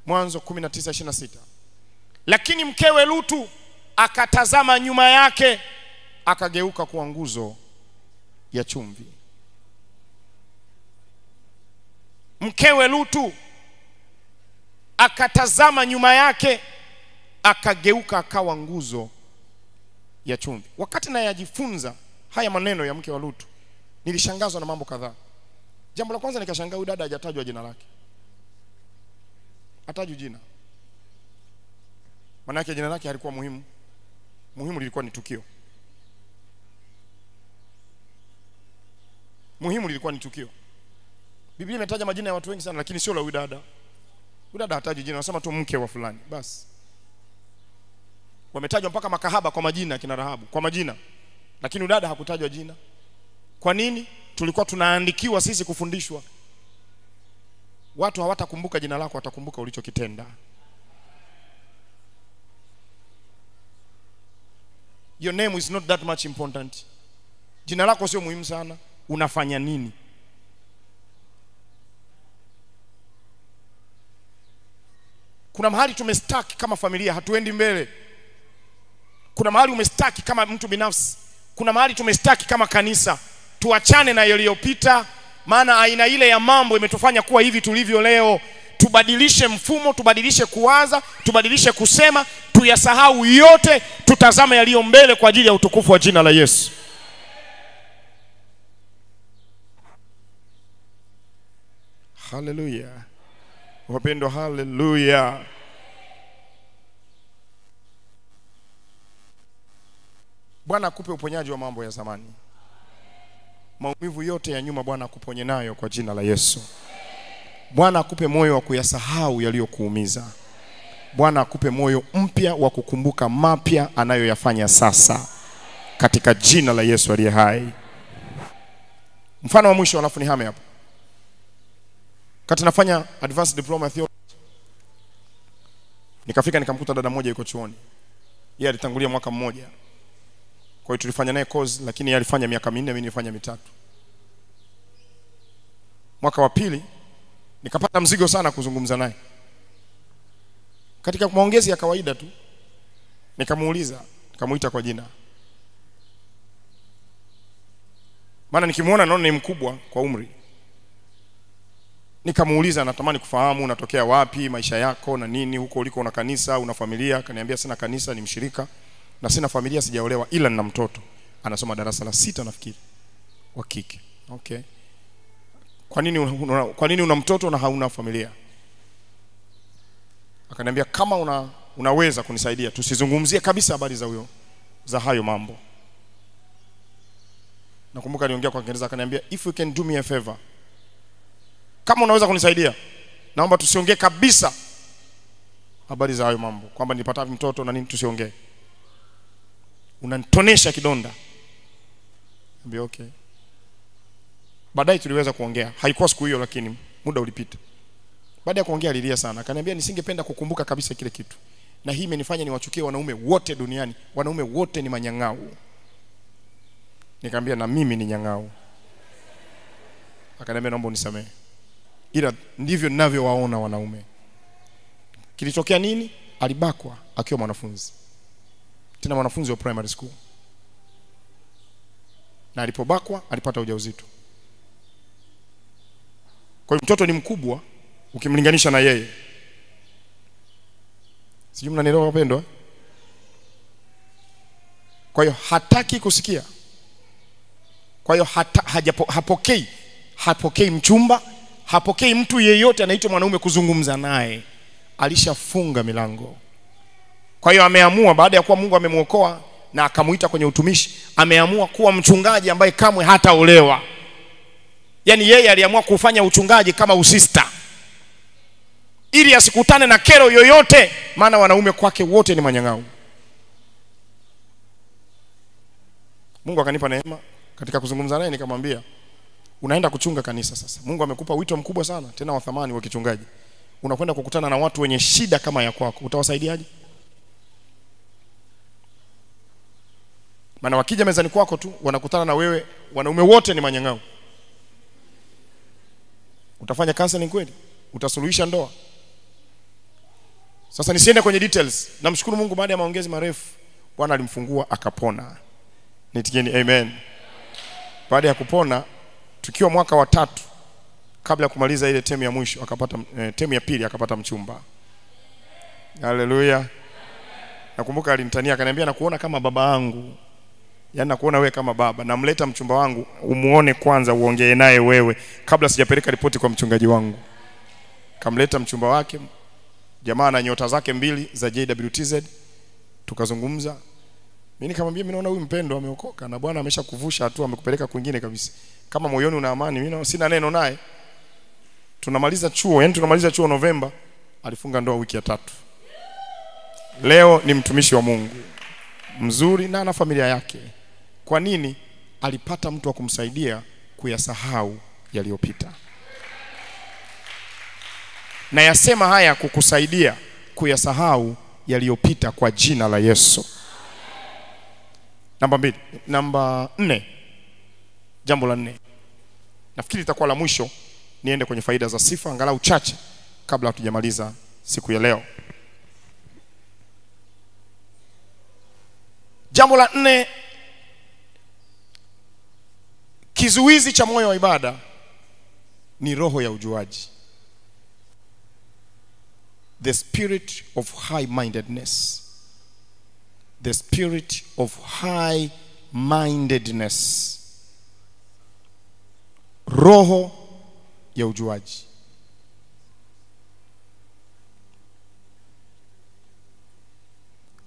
Mwanzo 19:26. Lakini mkewe Lutu akatazama nyuma yake akageuka kuwa nguzo ya chumvi. Mkewe Lutu akatazama nyuma yake akageuka akawa nguzo ya chumvi. Wakati nayajifunza haya maneno ya mke wa Lutu, nilishangazwa na mambo kadhaa. Jambo la kwanza nikashangaa, huyu dada hajatajwa jina lake, hatajwi jina. Maana yake jina lake halikuwa muhimu, muhimu lilikuwa ni tukio. Muhimu lilikuwa ni tukio. Biblia imetaja majina ya watu wengi sana, lakini sio la udada. Udada hataji jina, anasema tu mke wa fulani basi. Wametajwa mpaka makahaba kwa majina, kina Rahabu kwa majina, lakini udada hakutajwa jina. Kwa nini? Tulikuwa tunaandikiwa sisi kufundishwa. Watu hawatakumbuka jina lako, watakumbuka ulichokitenda. Your name is not that much important. Jina lako sio muhimu sana, unafanya nini? Kuna mahali tumestaki kama familia, hatuendi mbele. Kuna mahali umestaki kama mtu binafsi. Kuna mahali tumestaki kama kanisa. Tuachane na yaliyopita, maana aina ile ya mambo imetufanya kuwa hivi tulivyo leo. Tubadilishe mfumo, tubadilishe kuwaza, tubadilishe kusema, tuyasahau yote, tutazame yaliyo mbele kwa ajili ya utukufu wa jina la Yesu. Haleluya. Wapendwa, haleluya. Bwana akupe uponyaji wa mambo ya zamani, maumivu yote ya nyuma, Bwana akuponye nayo kwa jina la Yesu. Bwana akupe moyo wa kuyasahau yaliyokuumiza. Bwana akupe moyo mpya wa kukumbuka mapya anayoyafanya sasa, katika jina la Yesu aliye hai. Mfano wa mwisho, alafu ni hame hapo. Kati nafanya advanced diploma theology, nikafika nikamkuta dada mmoja yuko chuoni. Yeye alitangulia mwaka mmoja, kwa hiyo tulifanya naye course, lakini yeye alifanya miaka minne, mimi nilifanya mitatu. Mwaka wa pili nikapata mzigo sana kuzungumza naye. Katika maongezi ya kawaida tu, nikamuuliza, nikamuita kwa jina, maana nikimwona naona ni mkubwa kwa umri nikamuuliza natamani kufahamu unatokea wapi, maisha yako na nini, huko uliko una kanisa, una familia? Akaniambia sina kanisa, ni mshirika na sina familia, sijaolewa, ila nina mtoto anasoma darasa la sita nafikiri, wa kike. Okay, kwa nini una, kwa nini una mtoto na hauna familia? Akaniambia kama una, unaweza kunisaidia tusizungumzie kabisa habari za huyo za hayo mambo. Nakumbuka aliongea kwa Kiingereza, akaniambia if you can do me a favor kama unaweza kunisaidia naomba tusiongee kabisa habari za hayo mambo kwamba nilipata mtoto na nini tusiongee. Unanitonesha kidonda. Niambia okay. Baadaye tuliweza kuongea. Haikuwa siku hiyo lakini muda ulipita. Baada ya kuongea alilia sana. Akaniambia nisingependa kukumbuka kabisa kile kitu. Na hii imenifanya niwachukie wanaume wote duniani. Wanaume wote ni manyang'au. Nikamwambia na mimi ni nyang'au. Akaniambia naomba unisamehe ila ndivyo ninavyowaona wanaume. Kilitokea nini? Alibakwa akiwa mwanafunzi. Tena mwanafunzi wa primary school. Na alipobakwa alipata ujauzito. Kwa hiyo mtoto ni mkubwa ukimlinganisha na yeye. Sijui mnanielewa wapendwa? Kwa hiyo hataki kusikia. Kwa hiyo hata, hajapo, hapokei. Hapokei mchumba hapokei mtu yeyote anaitwa mwanaume kuzungumza naye alishafunga milango. Kwa hiyo ameamua baada ya kuwa mungu amemwokoa na akamuita kwenye utumishi ameamua kuwa mchungaji ambaye kamwe hataolewa. Yaani yeye aliamua kufanya uchungaji kama usista. Ili asikutane na kero yoyote maana wanaume kwake wote ni manyang'au. Mungu akanipa neema katika kuzungumza naye nikamwambia unaenda kuchunga kanisa sasa. Mungu amekupa wito mkubwa sana tena wa thamani wa kichungaji. Unakwenda kukutana na watu wenye shida kama ya kwako. Utawasaidiaje? Maana wakija mezani kwako tu wanakutana na wewe wanaume wote ni manyang'au utafanya counseling kweli? Utasuluhisha ndoa? Sasa nisiende kwenye details. Namshukuru mungu baada ya maongezi marefu bwana alimfungua akapona. Nitikieni amen. Baada ya kupona tukiwa mwaka wa tatu kabla ya kumaliza ile temu ya mwisho akapata eh, temu ya pili akapata mchumba. Haleluya nakumbuka alinitania akaniambia nakuona kama baba yangu. Yaani nakuona wewe kama baba. Namleta mchumba wangu umuone kwanza uongee naye wewe kabla sijapeleka ripoti kwa mchungaji wangu. Kamleta mchumba wake jamaa na nyota zake mbili za JWTZ tukazungumza. Mimi nikamwambia mimi naona huyu mpendo ameokoka na Bwana ameshakuvusha hatua amekupeleka kwingine kabisa kama moyoni una amani mimi sina neno naye. Tunamaliza chuo yani tunamaliza chuo Novemba alifunga ndoa wiki ya tatu. Leo ni mtumishi wa Mungu. Mzuri na ana familia yake. Kwa nini? Alipata mtu wa kumsaidia kuyasahau yaliyopita. Na yasema haya kukusaidia kuyasahau yaliyopita kwa jina la Yesu. Namba mbili namba nne jambo la nne. Nafikiri litakuwa la mwisho niende kwenye faida za sifa angalau chache kabla hatujamaliza siku ya leo. Jambo la nne kizuizi cha moyo wa ibada ni roho ya ujuaji. The spirit of high mindedness the spirit of high mindedness roho ya ujuaji.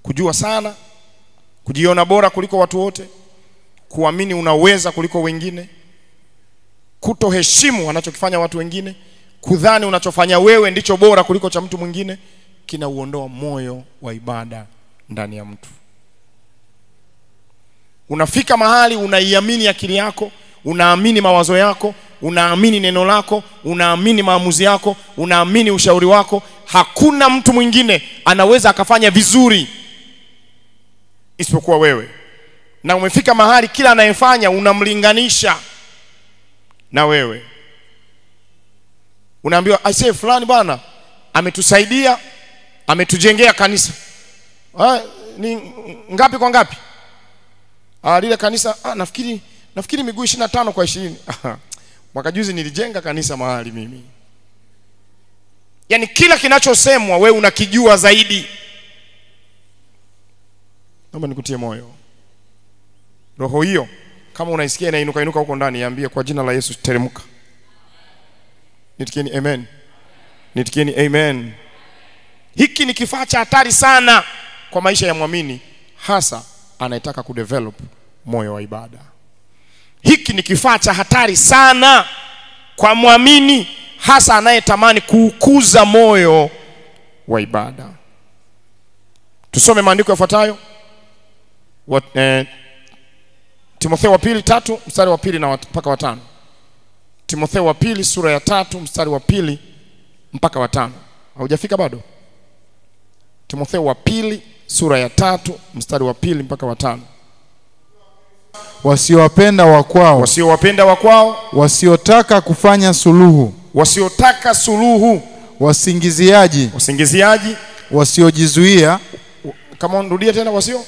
Kujua sana kujiona bora kuliko watu wote kuamini unaweza kuliko wengine kutoheshimu wanachokifanya watu wengine kudhani unachofanya wewe ndicho bora kuliko cha mtu mwingine kinauondoa moyo wa ibada ndani ya mtu. Unafika mahali unaiamini akili yako unaamini mawazo yako unaamini neno lako unaamini maamuzi yako unaamini ushauri wako hakuna mtu mwingine anaweza akafanya vizuri. Isipokuwa wewe. Na umefika mahali kila anayefanya unamlinganisha na wewe. Unaambiwa aisee fulani bwana ametusaidia ametujengea kanisa. Ha, ni ngapi kwa ngapi? Ah, lile kanisa ah, nafikiri nafikiri miguu ishirini na tano kwa ishirini. Mwaka juzi nilijenga kanisa mahali mimi. Yaani kila kinachosemwa wewe unakijua zaidi. Naomba nikutie moyo. Roho hiyo kama unaisikia inainuka inuka huko ndani yaambie kwa jina la Yesu teremka. Nitikieni amen. Nitikieni amen. Hiki ni kifaa cha hatari sana kwa maisha ya mwamini hasa anayetaka kudevelop moyo wa ibada hiki ni kifaa cha hatari sana kwa mwamini hasa anayetamani kuukuza moyo wa ibada. Tusome maandiko yafuatayo. Eh, Timotheo wa pili tatu mstari wa pili na mpaka watano. Timotheo wa pili sura ya tatu mstari wa pili mpaka watano. Haujafika bado? Timotheo wa pili sura ya tatu mstari wa pili mpaka watano. Wasiowapenda wakwao, Wasiowapenda wakwao, wasiotaka kufanya suluhu, wasiotaka suluhu, wasingiziaji, wasingiziaji. wasiojizuia, Kama rudia tena, wasio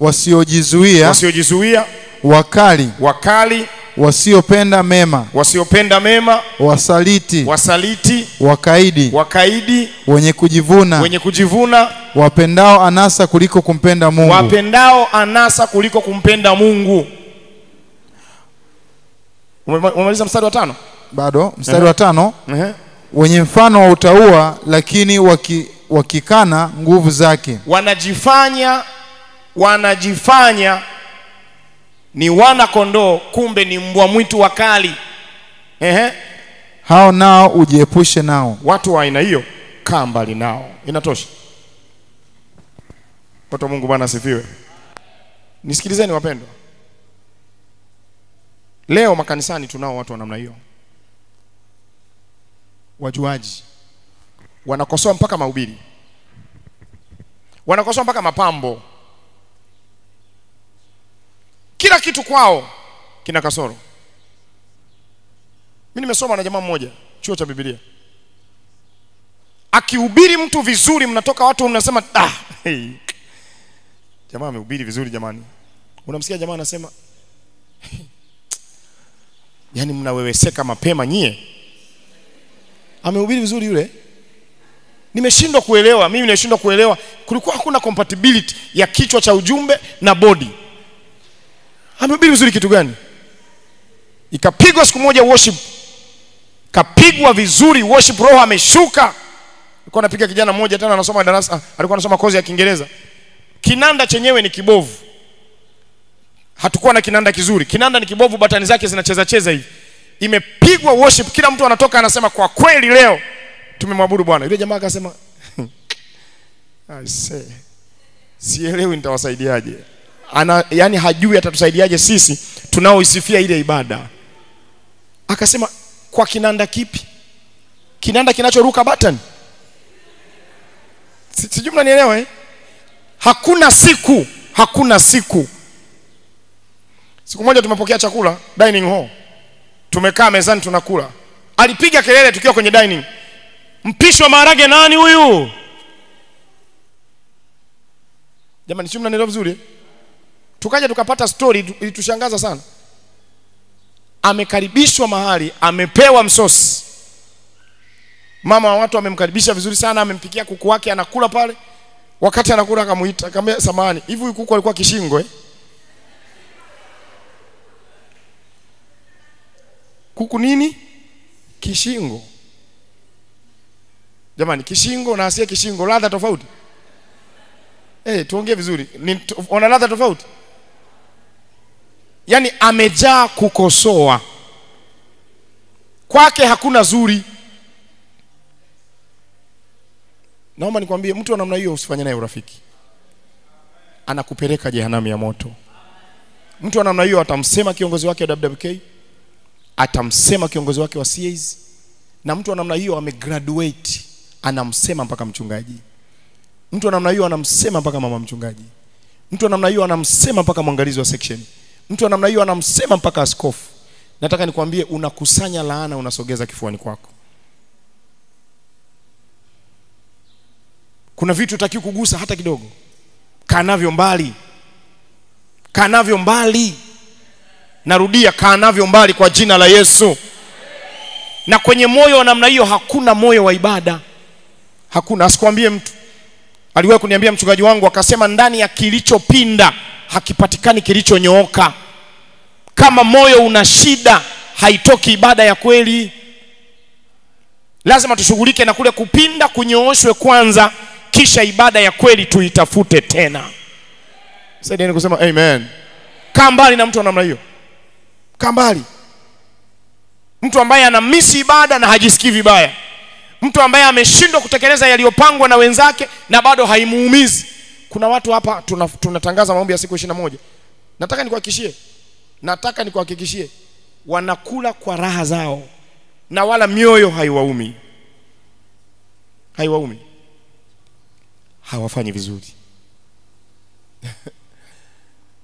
wasiojizuia, wasiojizuia, wakali, wakali, wasiopenda mema, wasiopenda mema, wasaliti, wasaliti, wakaidi, wakaidi, wenye kujivuna, wenye kujivuna, wapendao anasa kuliko kumpenda Mungu. wapendao anasa kuliko kumpenda Mungu. Umemaliza mstari wa tano? Bado mstari uh -huh. wa tano, uh -huh. wenye mfano wa utaua, lakini waki, wakikana nguvu zake. Wanajifanya wanajifanya ni wana kondoo, kumbe ni mbwa mwitu wakali. Ehe. Hao nao ujiepushe nao. Watu wa aina hiyo kaa mbali nao. Inatosha. Watu wa Mungu, Bwana asifiwe. Nisikilizeni wapendwa, leo makanisani tunao watu wa namna hiyo, wajuaji, wanakosoa mpaka mahubiri, wanakosoa mpaka mapambo, kila kitu kwao kina kasoro. Mimi nimesoma na jamaa mmoja chuo cha Biblia akihubiri mtu vizuri, mnatoka watu mnasema ah, hey. Jamaa amehubiri vizuri jamani. Unamsikia jamaa anasema yani mnaweweseka mapema nyie. Amehubiri vizuri yule. Nimeshindwa kuelewa, mimi nimeshindwa kuelewa. Kulikuwa hakuna compatibility ya kichwa cha ujumbe na body. Amehubiri vizuri kitu gani? Ikapigwa siku moja worship, kapigwa vizuri worship, roho ameshuka alikuwa anapiga kijana mmoja tena anasoma darasa alikuwa anasoma kozi ya Kiingereza. Kinanda chenyewe ni kibovu. Hatukuwa na kinanda kizuri. Kinanda ni kibovu, batani zake zinacheza cheza hivi. Imepigwa worship, kila mtu anatoka anasema kwa kweli leo tumemwabudu Bwana. Yule jamaa akasema [LAUGHS] I say sielewi nitawasaidiaje. Ana yani hajui atatusaidiaje sisi tunaoisifia ile ibada. Akasema kwa kinanda kipi? Kinanda kinachoruka button? Si- sijui mnanielewa eh? Hakuna siku, hakuna siku. Siku moja tumepokea chakula dining hall, tumekaa mezani tunakula, alipiga kelele tukiwa kwenye dining, mpishi wa maharage nani huyu? Jamani, sijui mnanielewa vizuri eh? Tukaja tukapata story tu- ilitushangaza sana. Amekaribishwa mahali, amepewa msosi mama wa watu amemkaribisha vizuri sana, amempikia kuku wake, anakula pale. Wakati anakula akamuita, akamwambia samahani, hivi kuku alikuwa kishingo eh? Kuku nini? Kishingo. Jamani, kishingo na asiye kishingo, ladha tofauti. Eh, tuongee vizuri. Ni to- ladha tofauti. Yaani amejaa kukosoa. Kwake hakuna zuri. Naomba nikwambie mtu wa namna hiyo usifanye naye urafiki. Anakupeleka jehanamu ya moto. Mtu wa namna hiyo atamsema kiongozi wake wa WWK, atamsema kiongozi wake wa CAs, na mtu wa namna hiyo amegraduate, anamsema mpaka mchungaji. Mtu wa namna hiyo anamsema mpaka mama mchungaji. Mtu wa namna hiyo anamsema mpaka mwangalizi wa section. Mtu wa namna hiyo anamsema mpaka askofu. Nataka nikwambie, unakusanya laana, unasogeza kifuani kwako. Kuna vitu utakiwa kugusa hata kidogo. Kaa navyo mbali, kaa navyo mbali. Narudia, kaa navyo mbali kwa jina la Yesu. Na kwenye moyo wa namna hiyo hakuna moyo wa ibada, hakuna. Asikwambie mtu. Aliwahi kuniambia mchungaji wangu akasema, ndani ya kilichopinda hakipatikani kilichonyooka. Kama moyo una shida, haitoki ibada ya kweli. Lazima tushughulike na kule kupinda, kunyooshwe kwanza, kisha ibada ya kweli tuitafute tena. Saidieni kusema amen. Kaa mbali na mtu wa namna hiyo, kaa mbali. mtu ambaye anamisi ibada na hajisikii vibaya mtu ambaye ameshindwa kutekeleza yaliyopangwa na wenzake na bado haimuumizi kuna watu hapa tunatangaza tuna- maombi ya siku ishiri na moja. Nataka nikuhakikishie nataka nikuhakikishie wanakula kwa raha zao na wala mioyo haiwaumi. Haiwaumi. Hawafanyi vizuri. [LAUGHS]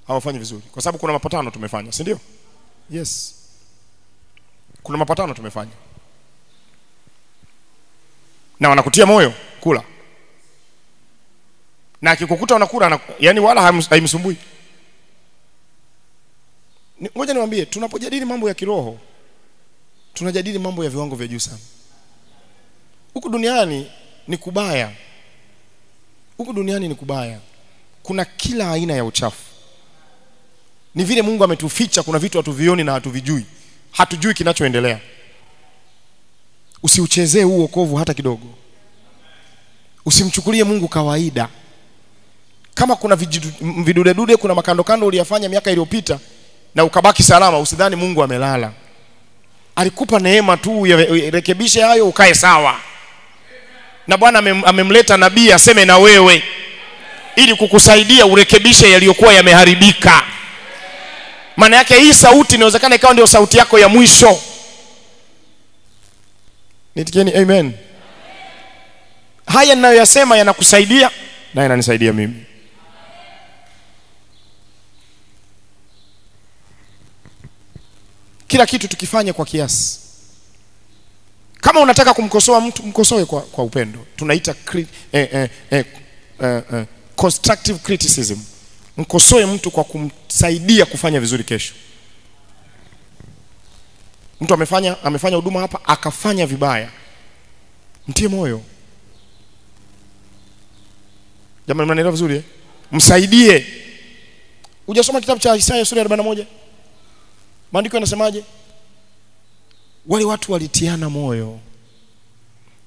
Hawafanyi vizuri. Kwa sababu kuna mapatano tumefanya si ndio? Yes. Kuna mapatano tumefanya. Na wanakutia moyo kula na akikukuta unakula na, yani wala haimsumbui. Ngoja niwaambie tunapojadili mambo ya kiroho tunajadili mambo ya viwango vya juu sana. Huku duniani ni kubaya. Huku duniani ni kubaya. Kuna kila aina ya uchafu. Ni vile mungu ametuficha kuna vitu hatuvioni na hatuvijui. Hatujui kinachoendelea. Usiuchezee huu wokovu hata kidogo. Usimchukulie mungu kawaida kama kuna vidude dude vidudedude kuna makandokando uliyafanya miaka iliyopita na ukabaki salama usidhani mungu amelala. Alikupa neema tu rekebishe hayo ukae sawa. Na bwana amem, amemleta nabii aseme na wewe ili kukusaidia urekebishe yaliyokuwa yameharibika. Maana yake hii sauti inawezekana ikawa ndio sauti yako ya mwisho. Nitikieni amen. Haya ninayoyasema yanakusaidia na yananisaidia mimi kila kitu tukifanye kwa kiasi. Kama unataka kumkosoa mtu mkosoe kwa, kwa upendo. Tunaita eh, eh, eh, eh, eh, constructive criticism. Mkosoe mtu kwa kumsaidia kufanya vizuri kesho. Mtu amefanya amefanya huduma hapa akafanya vibaya. Mtie moyo. Jamani mnanielewa vizuri eh? msaidie. Hujasoma kitabu cha Isaya sura ya 41 maandiko yanasemaje? Wale watu walitiana moyo.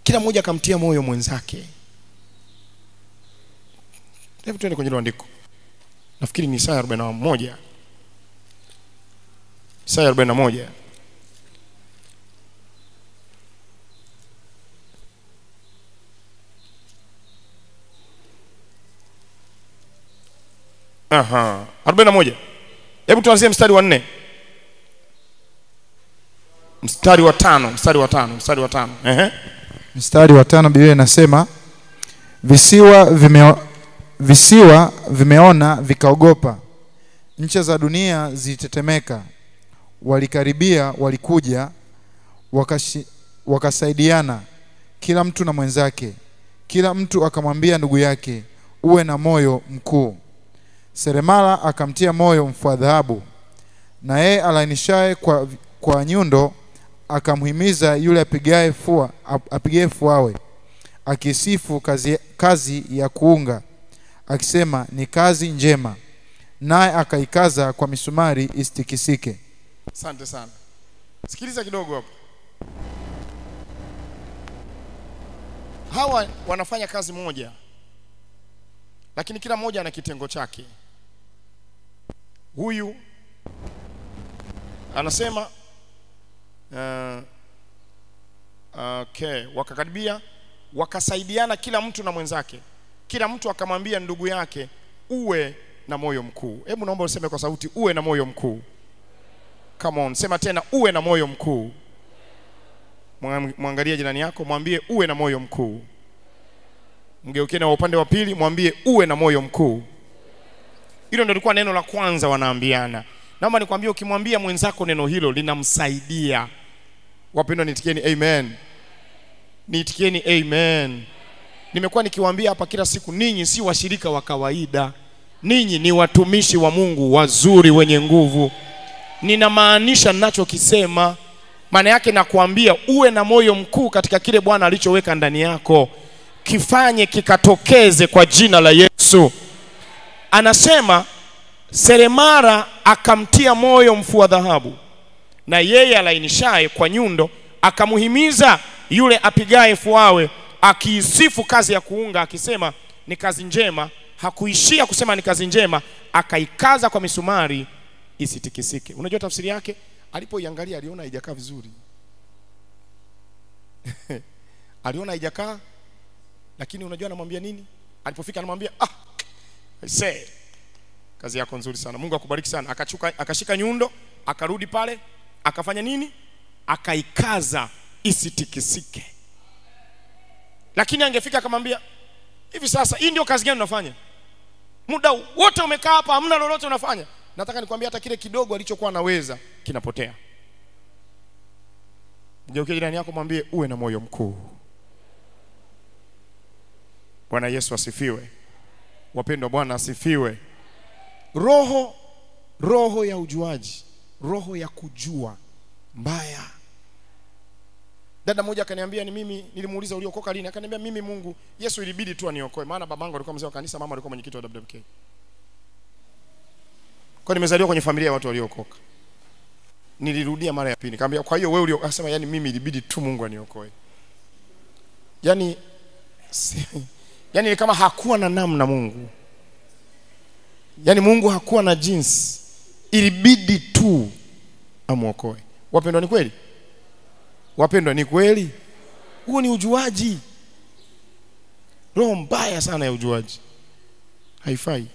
Kila mmoja akamtia moyo mwenzake. Hebu tuende kwenye andiko. Nafikiri ni Isaya 41 Isaya 41 Aha, 41. Hebu tuanzie mstari wa. Mstari wa tano, mstari wa tano, mstari wa tano. Ehe. mstari wa tano biblia inasema visiwa vime, visiwa vimeona vikaogopa ncha za dunia zilitetemeka walikaribia walikuja wakashi, wakasaidiana kila mtu na mwenzake kila mtu akamwambia ndugu yake uwe na moyo mkuu seremala akamtia moyo mfua dhahabu na yeye alainishaye kwa, kwa nyundo akamhimiza yule apigae fua apigae fuawe akisifu kazi, kazi ya kuunga akisema ni kazi njema naye akaikaza kwa misumari isitikisike Asante sana. Sikiliza kidogo hapo. Hawa wanafanya kazi moja, lakini kila mmoja ana kitengo chake. Huyu anasema uh, okay, wakakaribia wakasaidiana, kila mtu na mwenzake, kila mtu akamwambia ndugu yake, uwe na moyo mkuu. Hebu naomba useme kwa sauti, uwe na moyo mkuu. Come on, sema tena uwe na moyo mkuu. mwangalia Mwangalie jirani yako, mwambie uwe na moyo mkuu. Mgeukie na upande wa pili, mwambie uwe na moyo mkuu. Hilo ndio lilikuwa neno la kwanza wanaambiana. Naomba nikwambie, ukimwambia mwenzako neno hilo linamsaidia. Wapendwa, nitikieni amen, niitikieni amen. Nimekuwa nikiwaambia hapa kila siku, ninyi si washirika wa kawaida, ninyi ni watumishi wa Mungu wazuri, wenye nguvu. Ninamaanisha ninachokisema. Maana yake nakwambia uwe na moyo mkuu katika kile bwana alichoweka ndani yako. Kifanye kikatokeze kwa jina la yesu. Anasema seremara akamtia moyo mfua dhahabu na yeye alainishaye kwa nyundo akamuhimiza yule apigaye fuawe akiisifu kazi ya kuunga akisema ni kazi njema. Hakuishia kusema ni kazi njema akaikaza kwa misumari isitikisike. Unajua tafsiri yake? Alipoiangalia aliona haijakaa vizuri. [LAUGHS] Aliona haijakaa lakini unajua anamwambia nini? Alipofika anamwambia ah I say kazi yako nzuri sana. Mungu akubariki sana. Akachuka akashika nyundo akarudi pale akafanya nini? Akaikaza isitikisike. Lakini angefika akamwambia hivi sasa hii ndio kazi gani unafanya? Muda wote umekaa hapa hamna lolote unafanya. Nataka nikwambia hata kile kidogo alichokuwa anaweza kinapotea. Mgeukie jirani yako mwambie uwe na moyo mkuu. Bwana yesu asifiwe. Wapendwa bwana asifiwe. Roho roho ya ujuaji roho ya kujua mbaya. Dada mmoja akaniambia ni mimi nilimuuliza uliokoka lini? Akaniambia mimi mungu. Yesu ilibidi tu aniokoe maana babangu alikuwa mzee wa kanisa mama alikuwa mwenyekiti wa wwk kwa nimezaliwa kwenye familia ya watu waliokoka. Nilirudia mara ya pili. Nikamwambia kwa hiyo wewe ulio akasema yani mimi ilibidi tu mungu aniokoe. Yani si, yani ni kama hakuwa na namna mungu. Yani mungu hakuwa na jinsi ilibidi tu amwokoe. Wapendwa ni kweli? Wapendwa ni kweli? Huo ni ujuaji. Roho mbaya sana ya ujuaji. Haifai.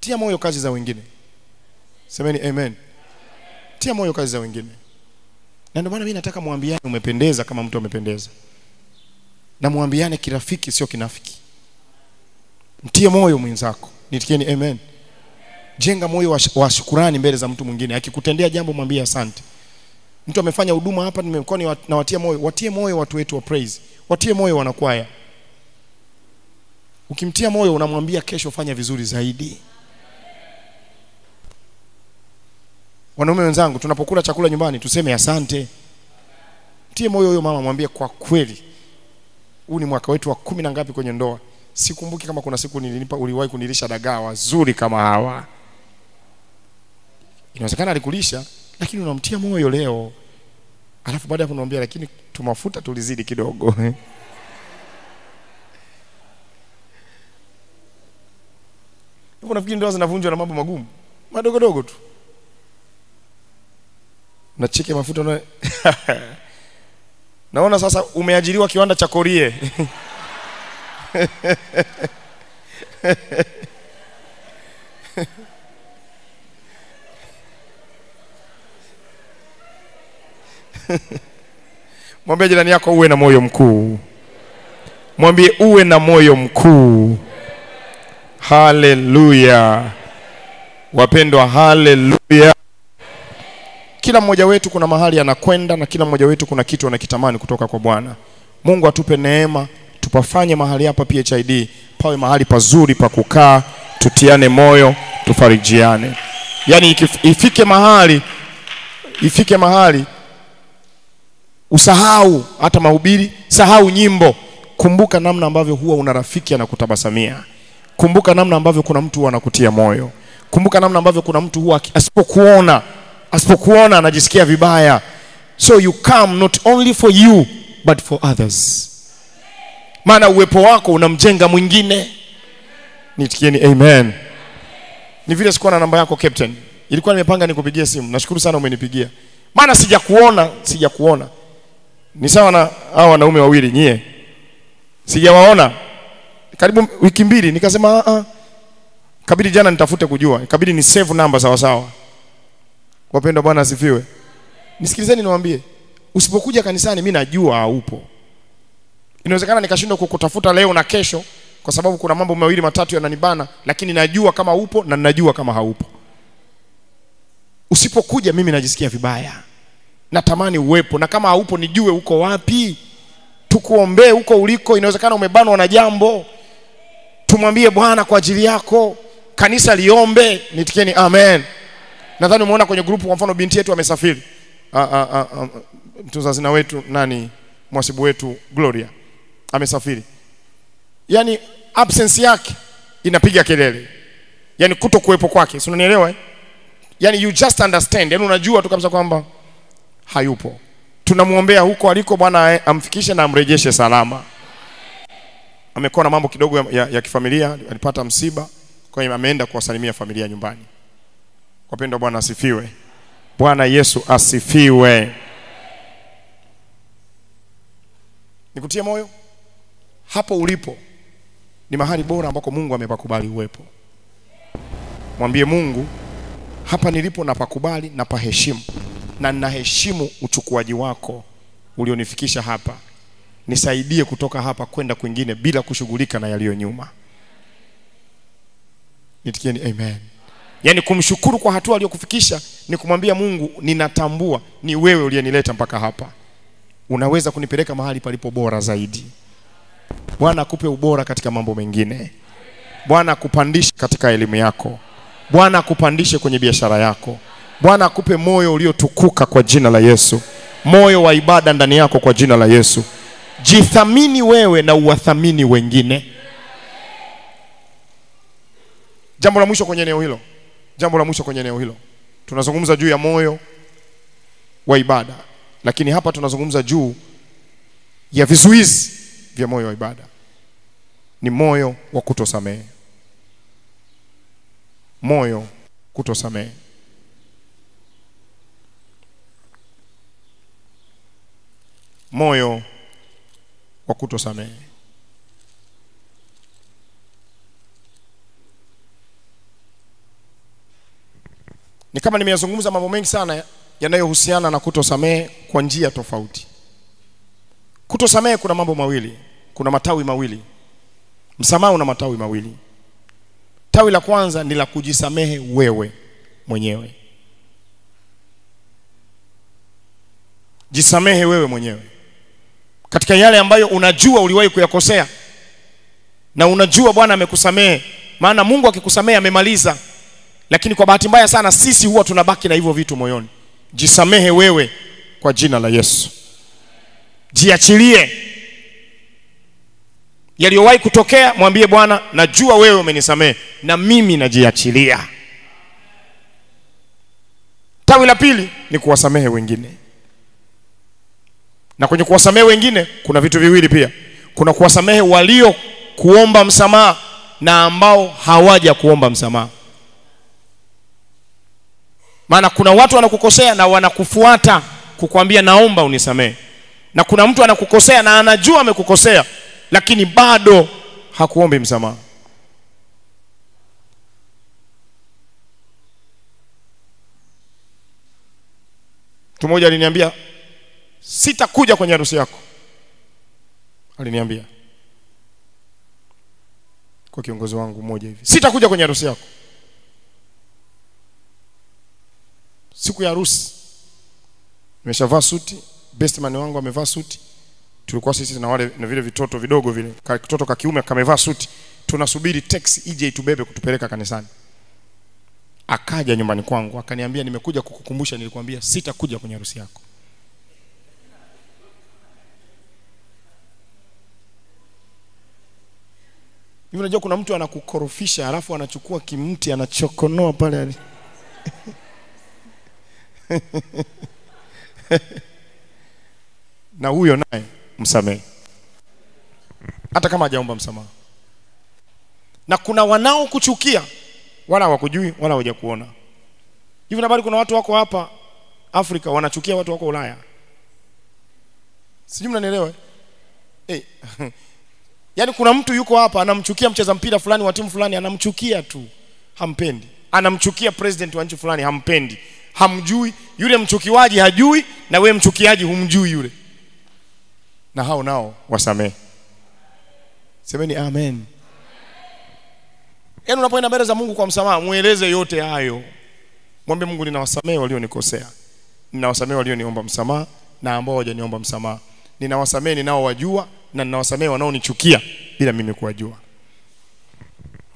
Tia moyo kazi za wengine. Semeni amen. Tia moyo kazi za wengine. Na ndio maana mimi nataka mwambiane umependeza kama mtu amependeza. Na mwambiane kirafiki sio kinafiki. Mtie moyo mwenzako nitikieni amen. Jenga moyo wa, shukurani mbele za mtu mwingine. Akikutendea jambo mwambie asante. Mtu amefanya huduma hapa nimekuwa ni nawatia moyo watie moyo watu wetu wa praise. Watie moyo wanakwaya ukimtia moyo unamwambia kesho fanya vizuri zaidi. Wanaume wenzangu tunapokula chakula nyumbani tuseme asante. Tie moyo huyo mama mwambie kwa kweli huu ni mwaka wetu wa kumi na ngapi kwenye ndoa sikumbuki kama kuna siku nilinipa uliwahi kunilisha dagaa wazuri kama hawa. Inawezekana alikulisha lakini unamtia moyo leo. Alafu baada ya kunambia lakini tumafuta tulizidi kidogo. [LAUGHS] Hivyo nafikiri ndoa zinavunjwa na mambo magumu. Madogodogo tu. Nacheke mafuta na [LAUGHS] naona sasa umeajiriwa kiwanda cha korie [LAUGHS] [LAUGHS] mwambie jirani yako uwe na moyo mkuu. Mwambie uwe na moyo mkuu. Haleluya. Wapendwa haleluya. Kila mmoja wetu kuna mahali anakwenda na kila mmoja wetu kuna kitu anakitamani kutoka kwa bwana. Mungu atupe neema tupafanye mahali hapa phid pawe mahali pazuri pa kukaa tutiane moyo tufarijiane. Yaani ifike mahali ifike mahali usahau hata mahubiri sahau nyimbo. Kumbuka namna ambavyo huwa una rafiki anakutabasamia kumbuka namna ambavyo kuna mtu huwa anakutia moyo. Kumbuka namna ambavyo kuna mtu huwa asipokuona asipokuona anajisikia vibaya. So you come not only for you but for others maana uwepo wako unamjenga mwingine. Nitikieni amen. Ni vile sikuwa na namba yako captain. Ilikuwa nimepanga nikupigie simu. Nashukuru sana umenipigia. Maana sijakuona sijakuona. Ni sawa na hao wanaume wawili nyie. Sijawaona. Karibu wiki mbili. Nikasema a ah. kabidi jana nitafute kujua. Kabidi ni save namba sawa sawa. Wapendwa bwana asifiwe. Nisikilizeni niwaambie. Usipokuja kanisani mi najua haupo inawezekana nikashindwa kukutafuta leo na kesho kwa sababu kuna mambo mawili matatu yananibana lakini najua kama upo na najua kama haupo. Usipokuja mimi najisikia vibaya. Natamani uwepo na kama haupo nijue uko wapi. Tukuombee huko uliko inawezekana umebanwa na jambo. Tumwambie bwana kwa ajili yako. Kanisa liombe nitikeni amen. Nadhani umeona kwenye grupu kwa mfano binti yetu amesafiri. Ah, ah, ah, mtunza zina wetu nani? Mwasibu wetu gloria amesafiri. Yani absence yake inapiga kelele. Yani kuto kuwepo kwake si unanielewa eh? yani you just understand. Yani unajua tu kabisa kwamba hayupo. Tunamwombea huko aliko bwana eh, amfikishe na amrejeshe salama. Amekuwa na mambo kidogo ya, ya, ya kifamilia alipata msiba kwa hiyo ameenda kuwasalimia familia nyumbani. Wapendwa bwana asifiwe. Bwana Yesu asifiwe. Nikutie moyo hapo ulipo, ni mahali bora ambako Mungu amepakubali uwepo. Mwambie Mungu, hapa nilipo napakubali na paheshimu, na ninaheshimu uchukuaji wako ulionifikisha hapa. Nisaidie kutoka hapa kwenda kwingine bila kushughulika na yaliyo nyuma. Nitikieni amen. Yaani kumshukuru kwa hatua aliyokufikisha ni kumwambia Mungu, ninatambua ni wewe uliyenileta mpaka hapa, unaweza kunipeleka mahali palipo bora zaidi. Bwana akupe ubora katika mambo mengine. Bwana akupandishe katika elimu yako. Bwana akupandishe kwenye biashara yako. Bwana akupe moyo uliotukuka kwa jina la Yesu, moyo wa ibada ndani yako kwa jina la Yesu. Jithamini wewe na uwathamini wengine. Jambo la mwisho kwenye eneo hilo, jambo la mwisho kwenye eneo hilo, tunazungumza juu ya moyo wa ibada, lakini hapa tunazungumza juu ya vizuizi vya moyo wa ibada. Ni moyo wa kutosamehe, moyo kutosamehe. Moyo wa kutosamehe. Ni kama nimeyazungumza mambo mengi sana yanayohusiana na kutosamehe kwa njia tofauti. Kutosamehe kuna mambo mawili, kuna matawi mawili. Msamaha una matawi mawili. Tawi la kwanza ni la kujisamehe wewe mwenyewe. Jisamehe wewe mwenyewe katika yale ambayo unajua uliwahi kuyakosea na unajua Bwana amekusamehe, maana Mungu akikusamehe amemaliza. Lakini kwa bahati mbaya sana sisi huwa tunabaki na hivyo vitu moyoni. Jisamehe wewe kwa jina la Yesu, jiachilie yaliyowahi kutokea. Mwambie Bwana, najua wewe umenisamehe na mimi najiachilia. Tawi la pili ni kuwasamehe wengine, na kwenye kuwasamehe wengine kuna vitu viwili pia. Kuna kuwasamehe walio kuomba msamaha na ambao hawaja kuomba msamaha. Maana kuna watu wanakukosea na wanakufuata kukwambia naomba unisamehe, na kuna mtu anakukosea na anajua amekukosea, lakini bado hakuombi msamaha. Mtu mmoja aliniambia sitakuja kwenye harusi yako, aliniambia kwa kiongozi wangu mmoja hivi, sitakuja kwenye harusi yako. Siku ya harusi nimeshavaa suti, best man wangu amevaa suti, tulikuwa sisi na wale na vile vitoto vidogo vile, kitoto ka kiume kamevaa suti, tunasubiri teksi ije itubebe kutupeleka kanisani. Akaja nyumbani kwangu akaniambia, nimekuja kukukumbusha, nilikwambia sitakuja kwenye harusi yako. Hivi unajua kuna mtu anakukorofisha alafu anachukua kimti anachokonoa pale [LAUGHS] na huyo naye msamehe, hata kama hajaomba msamaha. Na kuna wanaokuchukia wala hawakujui wala hawajakuona. Hivi na bali kuna watu wako hapa Afrika wanachukia watu wako Ulaya, sijui mnanielewa eh? Hey. [LAUGHS] Yaani kuna mtu yuko hapa anamchukia mcheza mpira fulani wa timu fulani, anamchukia tu, hampendi. Anamchukia president wa nchi fulani, hampendi, hamjui. Yule mchukiwaji hajui, na we mchukiaji humjui yule. Na hao nao wasamehe. Semeni amen. Yaani unapoenda mbele za Mungu kwa msamaha, mweleze yote hayo, mwambie Mungu, ninawasamehe walionikosea, ninawasamehe walioniomba msamaha na ambao hawajaniomba msamaha, ninawasamehe ninaowajua na ninawasamehe wanaonichukia bila mimi kuwajua.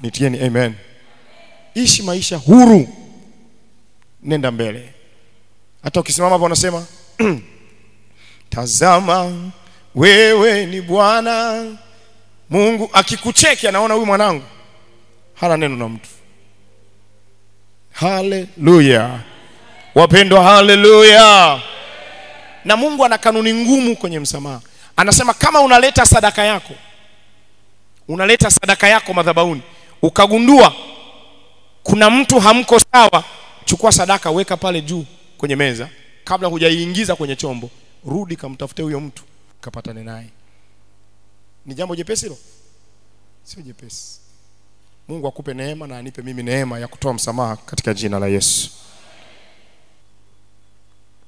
Nitieni amen. Ishi maisha huru, nenda mbele. Hata ukisimama hapo unasema [CLEARS THROAT] tazama wewe ni Bwana Mungu. Akikucheki anaona huyu mwanangu hana neno na mtu. Haleluya wapendwa, haleluya. Na Mungu ana kanuni ngumu kwenye msamaha. Anasema kama unaleta sadaka yako, unaleta sadaka yako madhabauni ukagundua kuna mtu hamko sawa, chukua sadaka, weka pale juu, kwenye meza kabla hujaiingiza kwenye chombo rudi kamtafute huyo mtu kapatane naye. Ni jambo jepesi hilo? Sio jepesi. Mungu akupe neema na anipe mimi neema ya kutoa msamaha katika jina la yesu.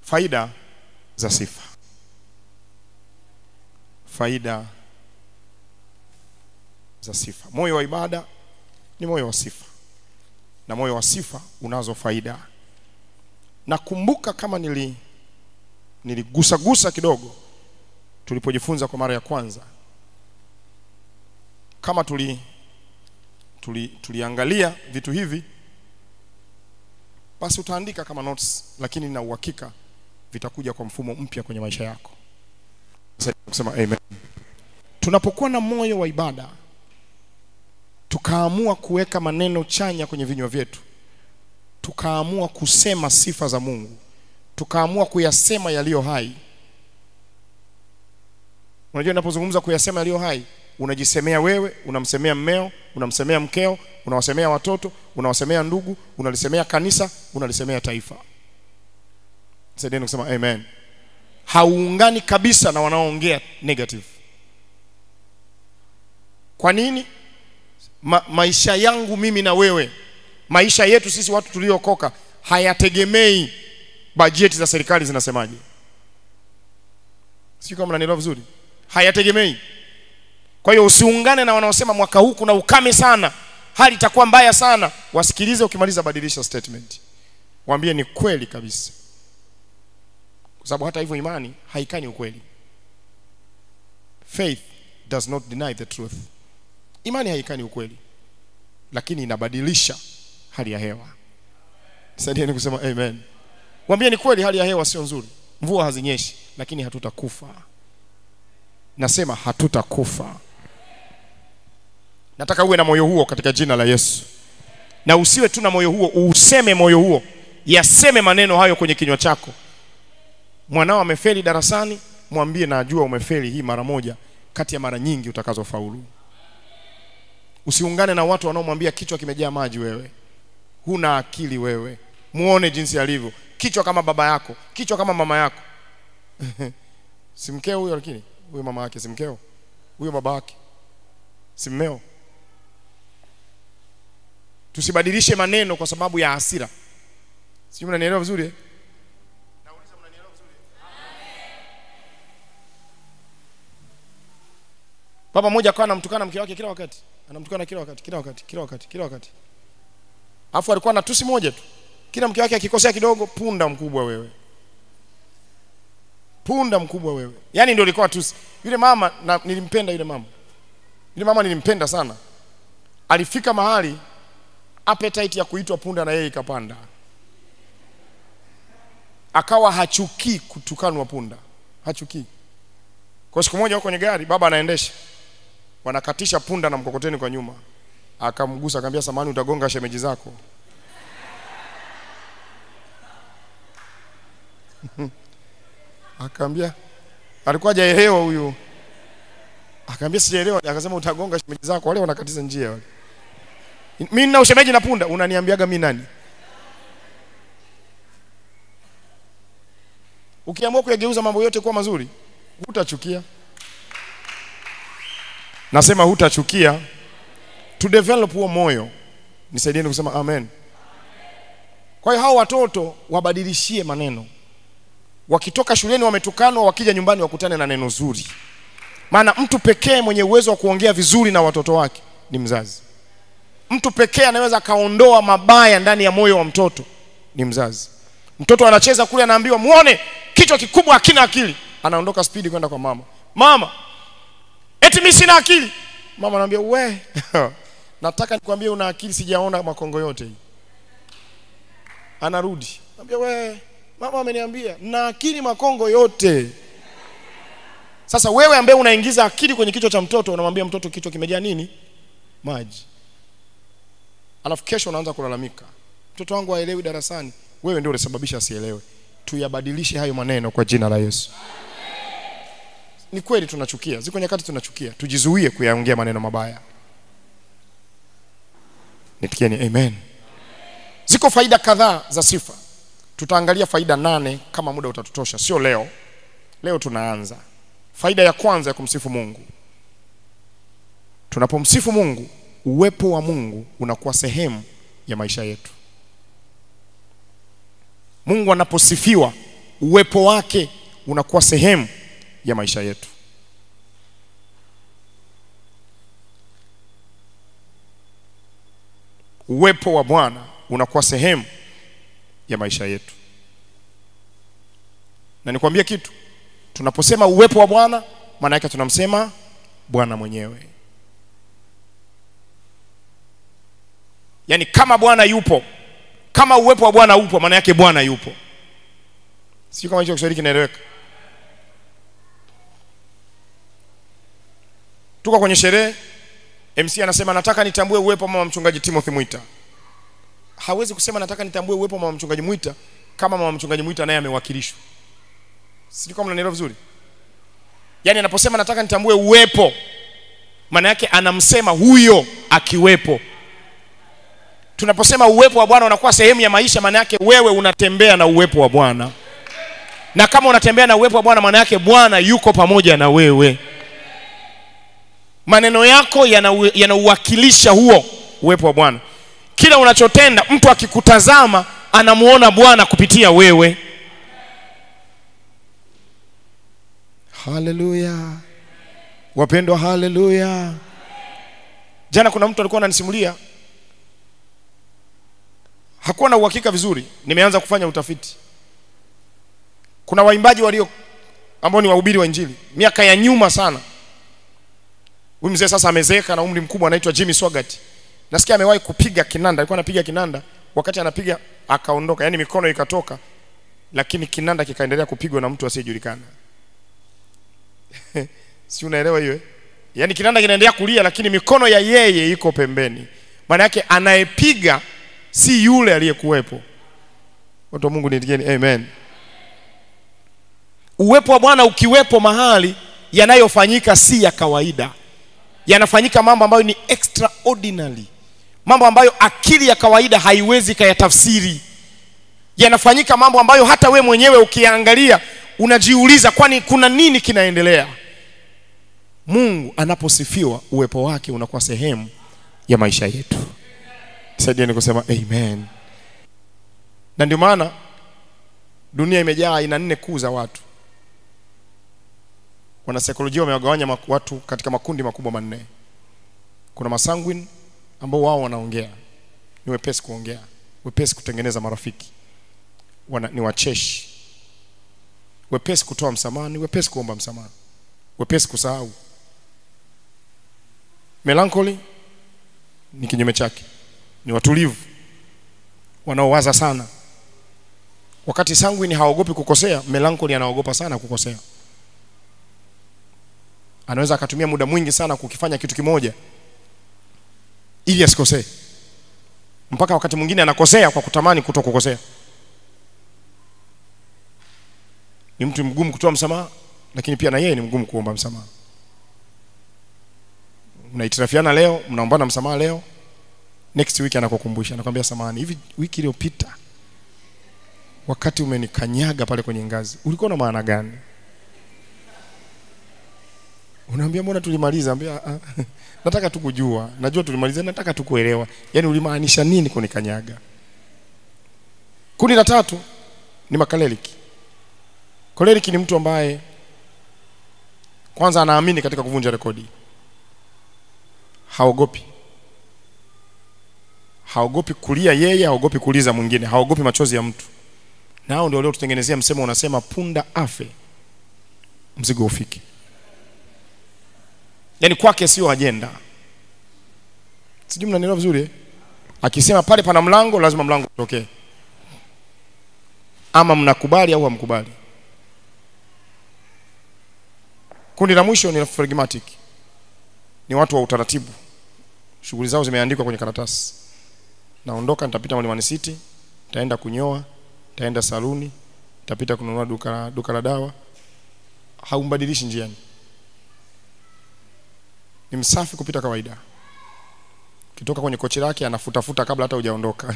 Faida za sifa. Faida za sifa. Moyo wa ibada ni moyo wa sifa. Na moyo wa sifa unazo faida. Nakumbuka kama nili niligusagusa kidogo tulipojifunza kwa mara ya kwanza kama tuli tuli tuliangalia vitu hivi basi utaandika kama notes lakini na uhakika vitakuja kwa mfumo mpya kwenye maisha yako. Kusema amen. Tunapokuwa na moyo wa ibada tukaamua kuweka maneno chanya kwenye vinywa vyetu tukaamua kusema sifa za Mungu tukaamua kuyasema yaliyo hai unajua ninapozungumza kuyasema yaliyo hai unajisemea wewe unamsemea mmeo unamsemea mkeo unawasemea watoto unawasemea ndugu unalisemea kanisa unalisemea taifa. Saidieni kusema amen. Hauungani kabisa na wanaoongea negative. Kwa nini? Ma, maisha yangu mimi na wewe maisha yetu sisi watu tuliokoka hayategemei bajeti za serikali zinasemaje. Sio kama mnanielewa vizuri hayategemei. Kwa hiyo usiungane na wanaosema mwaka huu kuna ukame sana. Hali itakuwa mbaya sana. Wasikilize ukimaliza badilisha statement. Waambie ni kweli kabisa. Kwa sababu hata hivyo imani haikani ukweli. Faith does not deny the truth. Imani haikani ukweli. Lakini inabadilisha hali ya hewa. Saidieni kusema amen. Mwambie ni kweli hali ya hewa sio nzuri. Mvua hazinyeshi lakini hatutakufa nasema hatutakufa. Nataka uwe na moyo huo katika jina la yesu. Na usiwe tu na moyo huo uuseme moyo huo. Yaseme maneno hayo kwenye kinywa chako. Mwanao amefeli darasani mwambie najua umefeli hii mara moja kati ya mara nyingi utakazofaulu. Usiungane na watu wanaomwambia kichwa kimejaa maji wewe. Huna akili wewe. Muone jinsi alivyo. Kichwa kama baba yako kichwa kama mama yako. [LAUGHS] Simkeo huyo lakini huyo mama yake si mkeo? huyo baba yake si mmeo? tusibadilishe maneno kwa sababu ya hasira. Sijui mnanielewa vizuri eh? Nauliza baba mmoja akawa anamtukana mke wake kila wakati. Anamtukana kila wakati kila wakati kila wakati kila wakati. Alafu alikuwa na tusi moja tu. Kila mke wake akikosea kidogo punda mkubwa wewe punda mkubwa wewe. Yaani ndio ilikuwa tusi yule mama na, nilimpenda yule mama. Yule mama nilimpenda sana. Alifika mahali appetite ya kuitwa punda na yeye ikapanda. Akawa hachukii kutukanwa punda. Hachukii. Kwa siku moja huko kwenye gari baba anaendesha. Wanakatisha punda na mkokoteni kwa nyuma. Akamgusa akamwambia samani utagonga shemeji zako [LAUGHS] akaambia alikuwa hajaelewa huyu akaambia sijaelewa. Akasema utagonga shemeji zako. Wale wanakatiza njia wale. Mimi nina ushemeji na punda. Unaniambiaga mimi nani? Ukiamua kuyageuza mambo yote kuwa mazuri hutachukia. Nasema hutachukia. To develop huo moyo nisaidieni kusema amen. Kwa hiyo hao watoto wabadilishie maneno wakitoka shuleni wametukanwa wakija nyumbani wakutane na neno zuri. Maana mtu pekee mwenye uwezo wa kuongea vizuri na watoto wake ni mzazi. Mtu pekee anaweza akaondoa mabaya ndani ya moyo wa mtoto ni mzazi. Mtoto anacheza kule anaambiwa muone kichwa kikubwa hakina akili. Anaondoka spidi kwenda kwa mama. Mama eti mimi sina akili. Mama anamwambia we [LAUGHS] nataka nikwambie una akili sijaona makongo yote hii. Anarudi. Anambia we mama ameniambia na akili makongo yote. Sasa wewe ambaye unaingiza akili kwenye kichwa cha mtoto unamwambia mtoto kichwa kimejaa nini? Maji. Alafu kesho unaanza kulalamika. Mtoto wangu haelewi darasani. Wewe ndio ulisababisha asielewe. Tuyabadilishe hayo maneno kwa jina la yesu. Ni kweli tunachukia. Ziko nyakati tunachukia. Tujizuie kuyaongea maneno mabaya. Nitikieni amen. Ziko faida kadhaa za sifa tutaangalia faida nane kama muda utatutosha. Sio leo. Leo tunaanza. Faida ya kwanza ya kumsifu mungu. Tunapomsifu mungu uwepo wa mungu unakuwa sehemu ya maisha yetu. Mungu anaposifiwa uwepo wake unakuwa sehemu ya maisha yetu. Uwepo wa bwana unakuwa sehemu ya maisha yetu. Na nikwambie kitu tunaposema uwepo wa bwana maana yake tunamsema bwana mwenyewe. Yaani kama bwana yupo kama uwepo wa bwana upo maana yake bwana yupo. Sio kama hicho kiswahili kinaeleweka. Tuko kwenye sherehe mc anasema nataka nitambue uwepo wa mama mchungaji timothy mwita hawezi kusema nataka nitambue uwepo wa mama mchungaji mwita kama mama mchungaji mwita naye amewakilishwa. Sijui kama mnanielewa vizuri? Yaani anaposema nataka nitambue uwepo maana yake anamsema huyo akiwepo. Tunaposema uwepo wa bwana unakuwa sehemu ya maisha maana yake wewe unatembea na uwepo wa bwana. Na kama unatembea na uwepo wa bwana maana yake bwana yuko pamoja na wewe. Maneno yako yanauwakilisha yanauwakilisha huo uwepo wa bwana kila unachotenda mtu akikutazama anamuona bwana kupitia wewe. Haleluya wapendwa haleluya jana kuna mtu alikuwa ananisimulia. Hakuwa na uhakika vizuri nimeanza kufanya utafiti. Kuna waimbaji walio ambao ni wahubiri wa injili miaka ya nyuma sana. Huyu mzee sasa amezeeka na umri mkubwa anaitwa jimmy swagat nasikia amewahi kupiga kinanda alikuwa anapiga kinanda wakati anapiga akaondoka yani mikono ikatoka lakini kinanda kikaendelea kupigwa na mtu asiyejulikana. [LAUGHS] Si unaelewa hiyo eh? yaani kinanda kinaendelea kulia lakini mikono ya yeye iko pembeni. Maana yake anayepiga si yule aliyekuwepo. Watu wa mungu niitikieni amen. Uwepo wa bwana ukiwepo mahali yanayofanyika si ya kawaida. Yanafanyika mambo ambayo ni extraordinary mambo ambayo akili ya kawaida haiwezi kayatafsiri. Yanafanyika mambo ambayo hata we mwenyewe ukiangalia unajiuliza kwani kuna nini kinaendelea? Mungu anaposifiwa uwepo wake unakuwa sehemu ya maisha yetu. Saidieni kusema amen. Na ndio maana dunia imejaa aina nne kuu za watu. Wanasaikolojia wamewagawanya watu katika makundi makubwa manne. Kuna masanguine ambao wao wanaongea. Ni wepesi kuongea wepesi kutengeneza marafiki. Wana, ni wacheshi. Wepesi kutoa msamaha ni wepesi kuomba msamaha. Wepesi kusahau. Melancholy ni kinyume chake. Ni watulivu. Wanaowaza sana. Wakati sanguini haogopi kukosea melancholy anaogopa sana kukosea. Anaweza akatumia muda mwingi sana kukifanya kitu kimoja ili asikosee. Mpaka wakati mwingine anakosea kwa kutamani kuto kukosea ni mtu mgumu kutoa msamaha lakini pia na yeye ni mgumu kuomba msamaha. Mnaitirafiana leo mnaombana msamaha leo next week anakukumbusha anakwambia samahani hivi wiki iliyopita wakati umenikanyaga pale kwenye ngazi ulikuwa na maana gani unaambia mbona tulimaliza? Ambia ah, [LAUGHS] nataka tu kujua. Najua tulimaliza nataka tu kuelewa. Yaani ulimaanisha nini kunikanyaga? Kundi la tatu ni makaleliki koleriki ni mtu ambaye kwanza anaamini katika kuvunja rekodi. Haogopi. Haogopi kulia yeye haogopi kuuliza mwingine. Haogopi machozi ya mtu. Nao ndio leo tutengenezea msemo unasema punda afe mzigo ufike yaani kwake sio ajenda. Sijui mnanielewa vizuri eh? akisema pale pana mlango lazima mlango utokee. Okay. ama mnakubali au hamkubali? Kundi la mwisho ni phlegmatic. Ni watu wa utaratibu. Shughuli zao zimeandikwa kwenye karatasi. Naondoka nitapita mlimani city nitaenda kunyoa nitaenda saluni nitapita kununua duka, duka la dawa. Haumbadilishi njiani ni msafi kupita kawaida. Kitoka kwenye kochi lake anafutafuta kabla hata hujaondoka.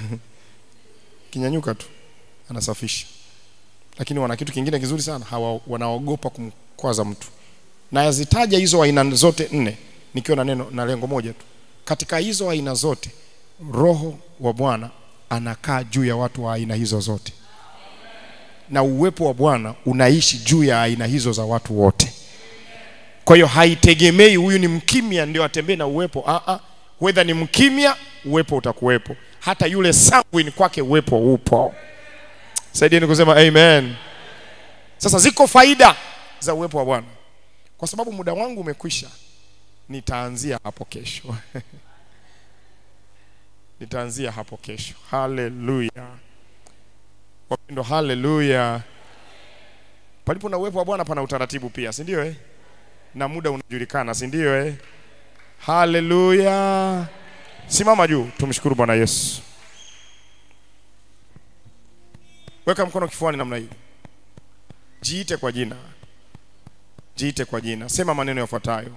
[LAUGHS] Kinyanyuka tu anasafisha. Lakini wana kitu kingine kizuri sana hawa wanaogopa kumkwaza mtu. Na yazitaja hizo aina zote nne nikiwa na neno na lengo moja tu. Katika hizo aina zote roho wa bwana anakaa juu ya watu wa aina hizo zote. Na uwepo wa bwana unaishi juu ya aina hizo za watu wote kwa hiyo haitegemei huyu ni mkimya ndio atembee na uwepo. Ah ah. Whether ni mkimya uwepo utakuwepo. Hata yule sanguine kwake uwepo upo. Saidieni kusema amen. Sasa ziko faida za uwepo wa bwana. Kwa sababu muda wangu umekwisha nitaanzia hapo kesho. [LAUGHS] Nitaanzia hapo kesho. Haleluya wapendwa haleluya palipo na uwepo wa bwana pana utaratibu pia si ndio eh? Na muda unajulikana si ndio eh? haleluya! Simama juu tumshukuru bwana yesu. Weka mkono kifuani namna hii. Jiite kwa jina. Jiite kwa jina. Sema maneno yafuatayo.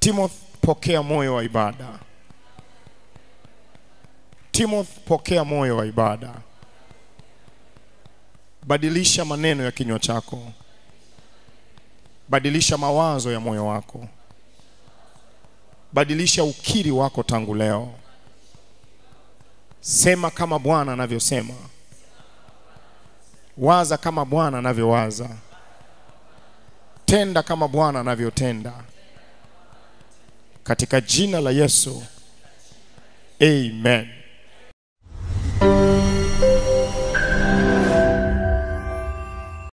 Timoth pokea moyo wa ibada. Timoth pokea moyo wa ibada. Badilisha maneno ya kinywa chako badilisha mawazo ya moyo wako. Badilisha ukiri wako tangu leo. Sema kama bwana anavyosema. Waza kama bwana anavyowaza. Tenda kama bwana anavyotenda. Katika jina la yesu amen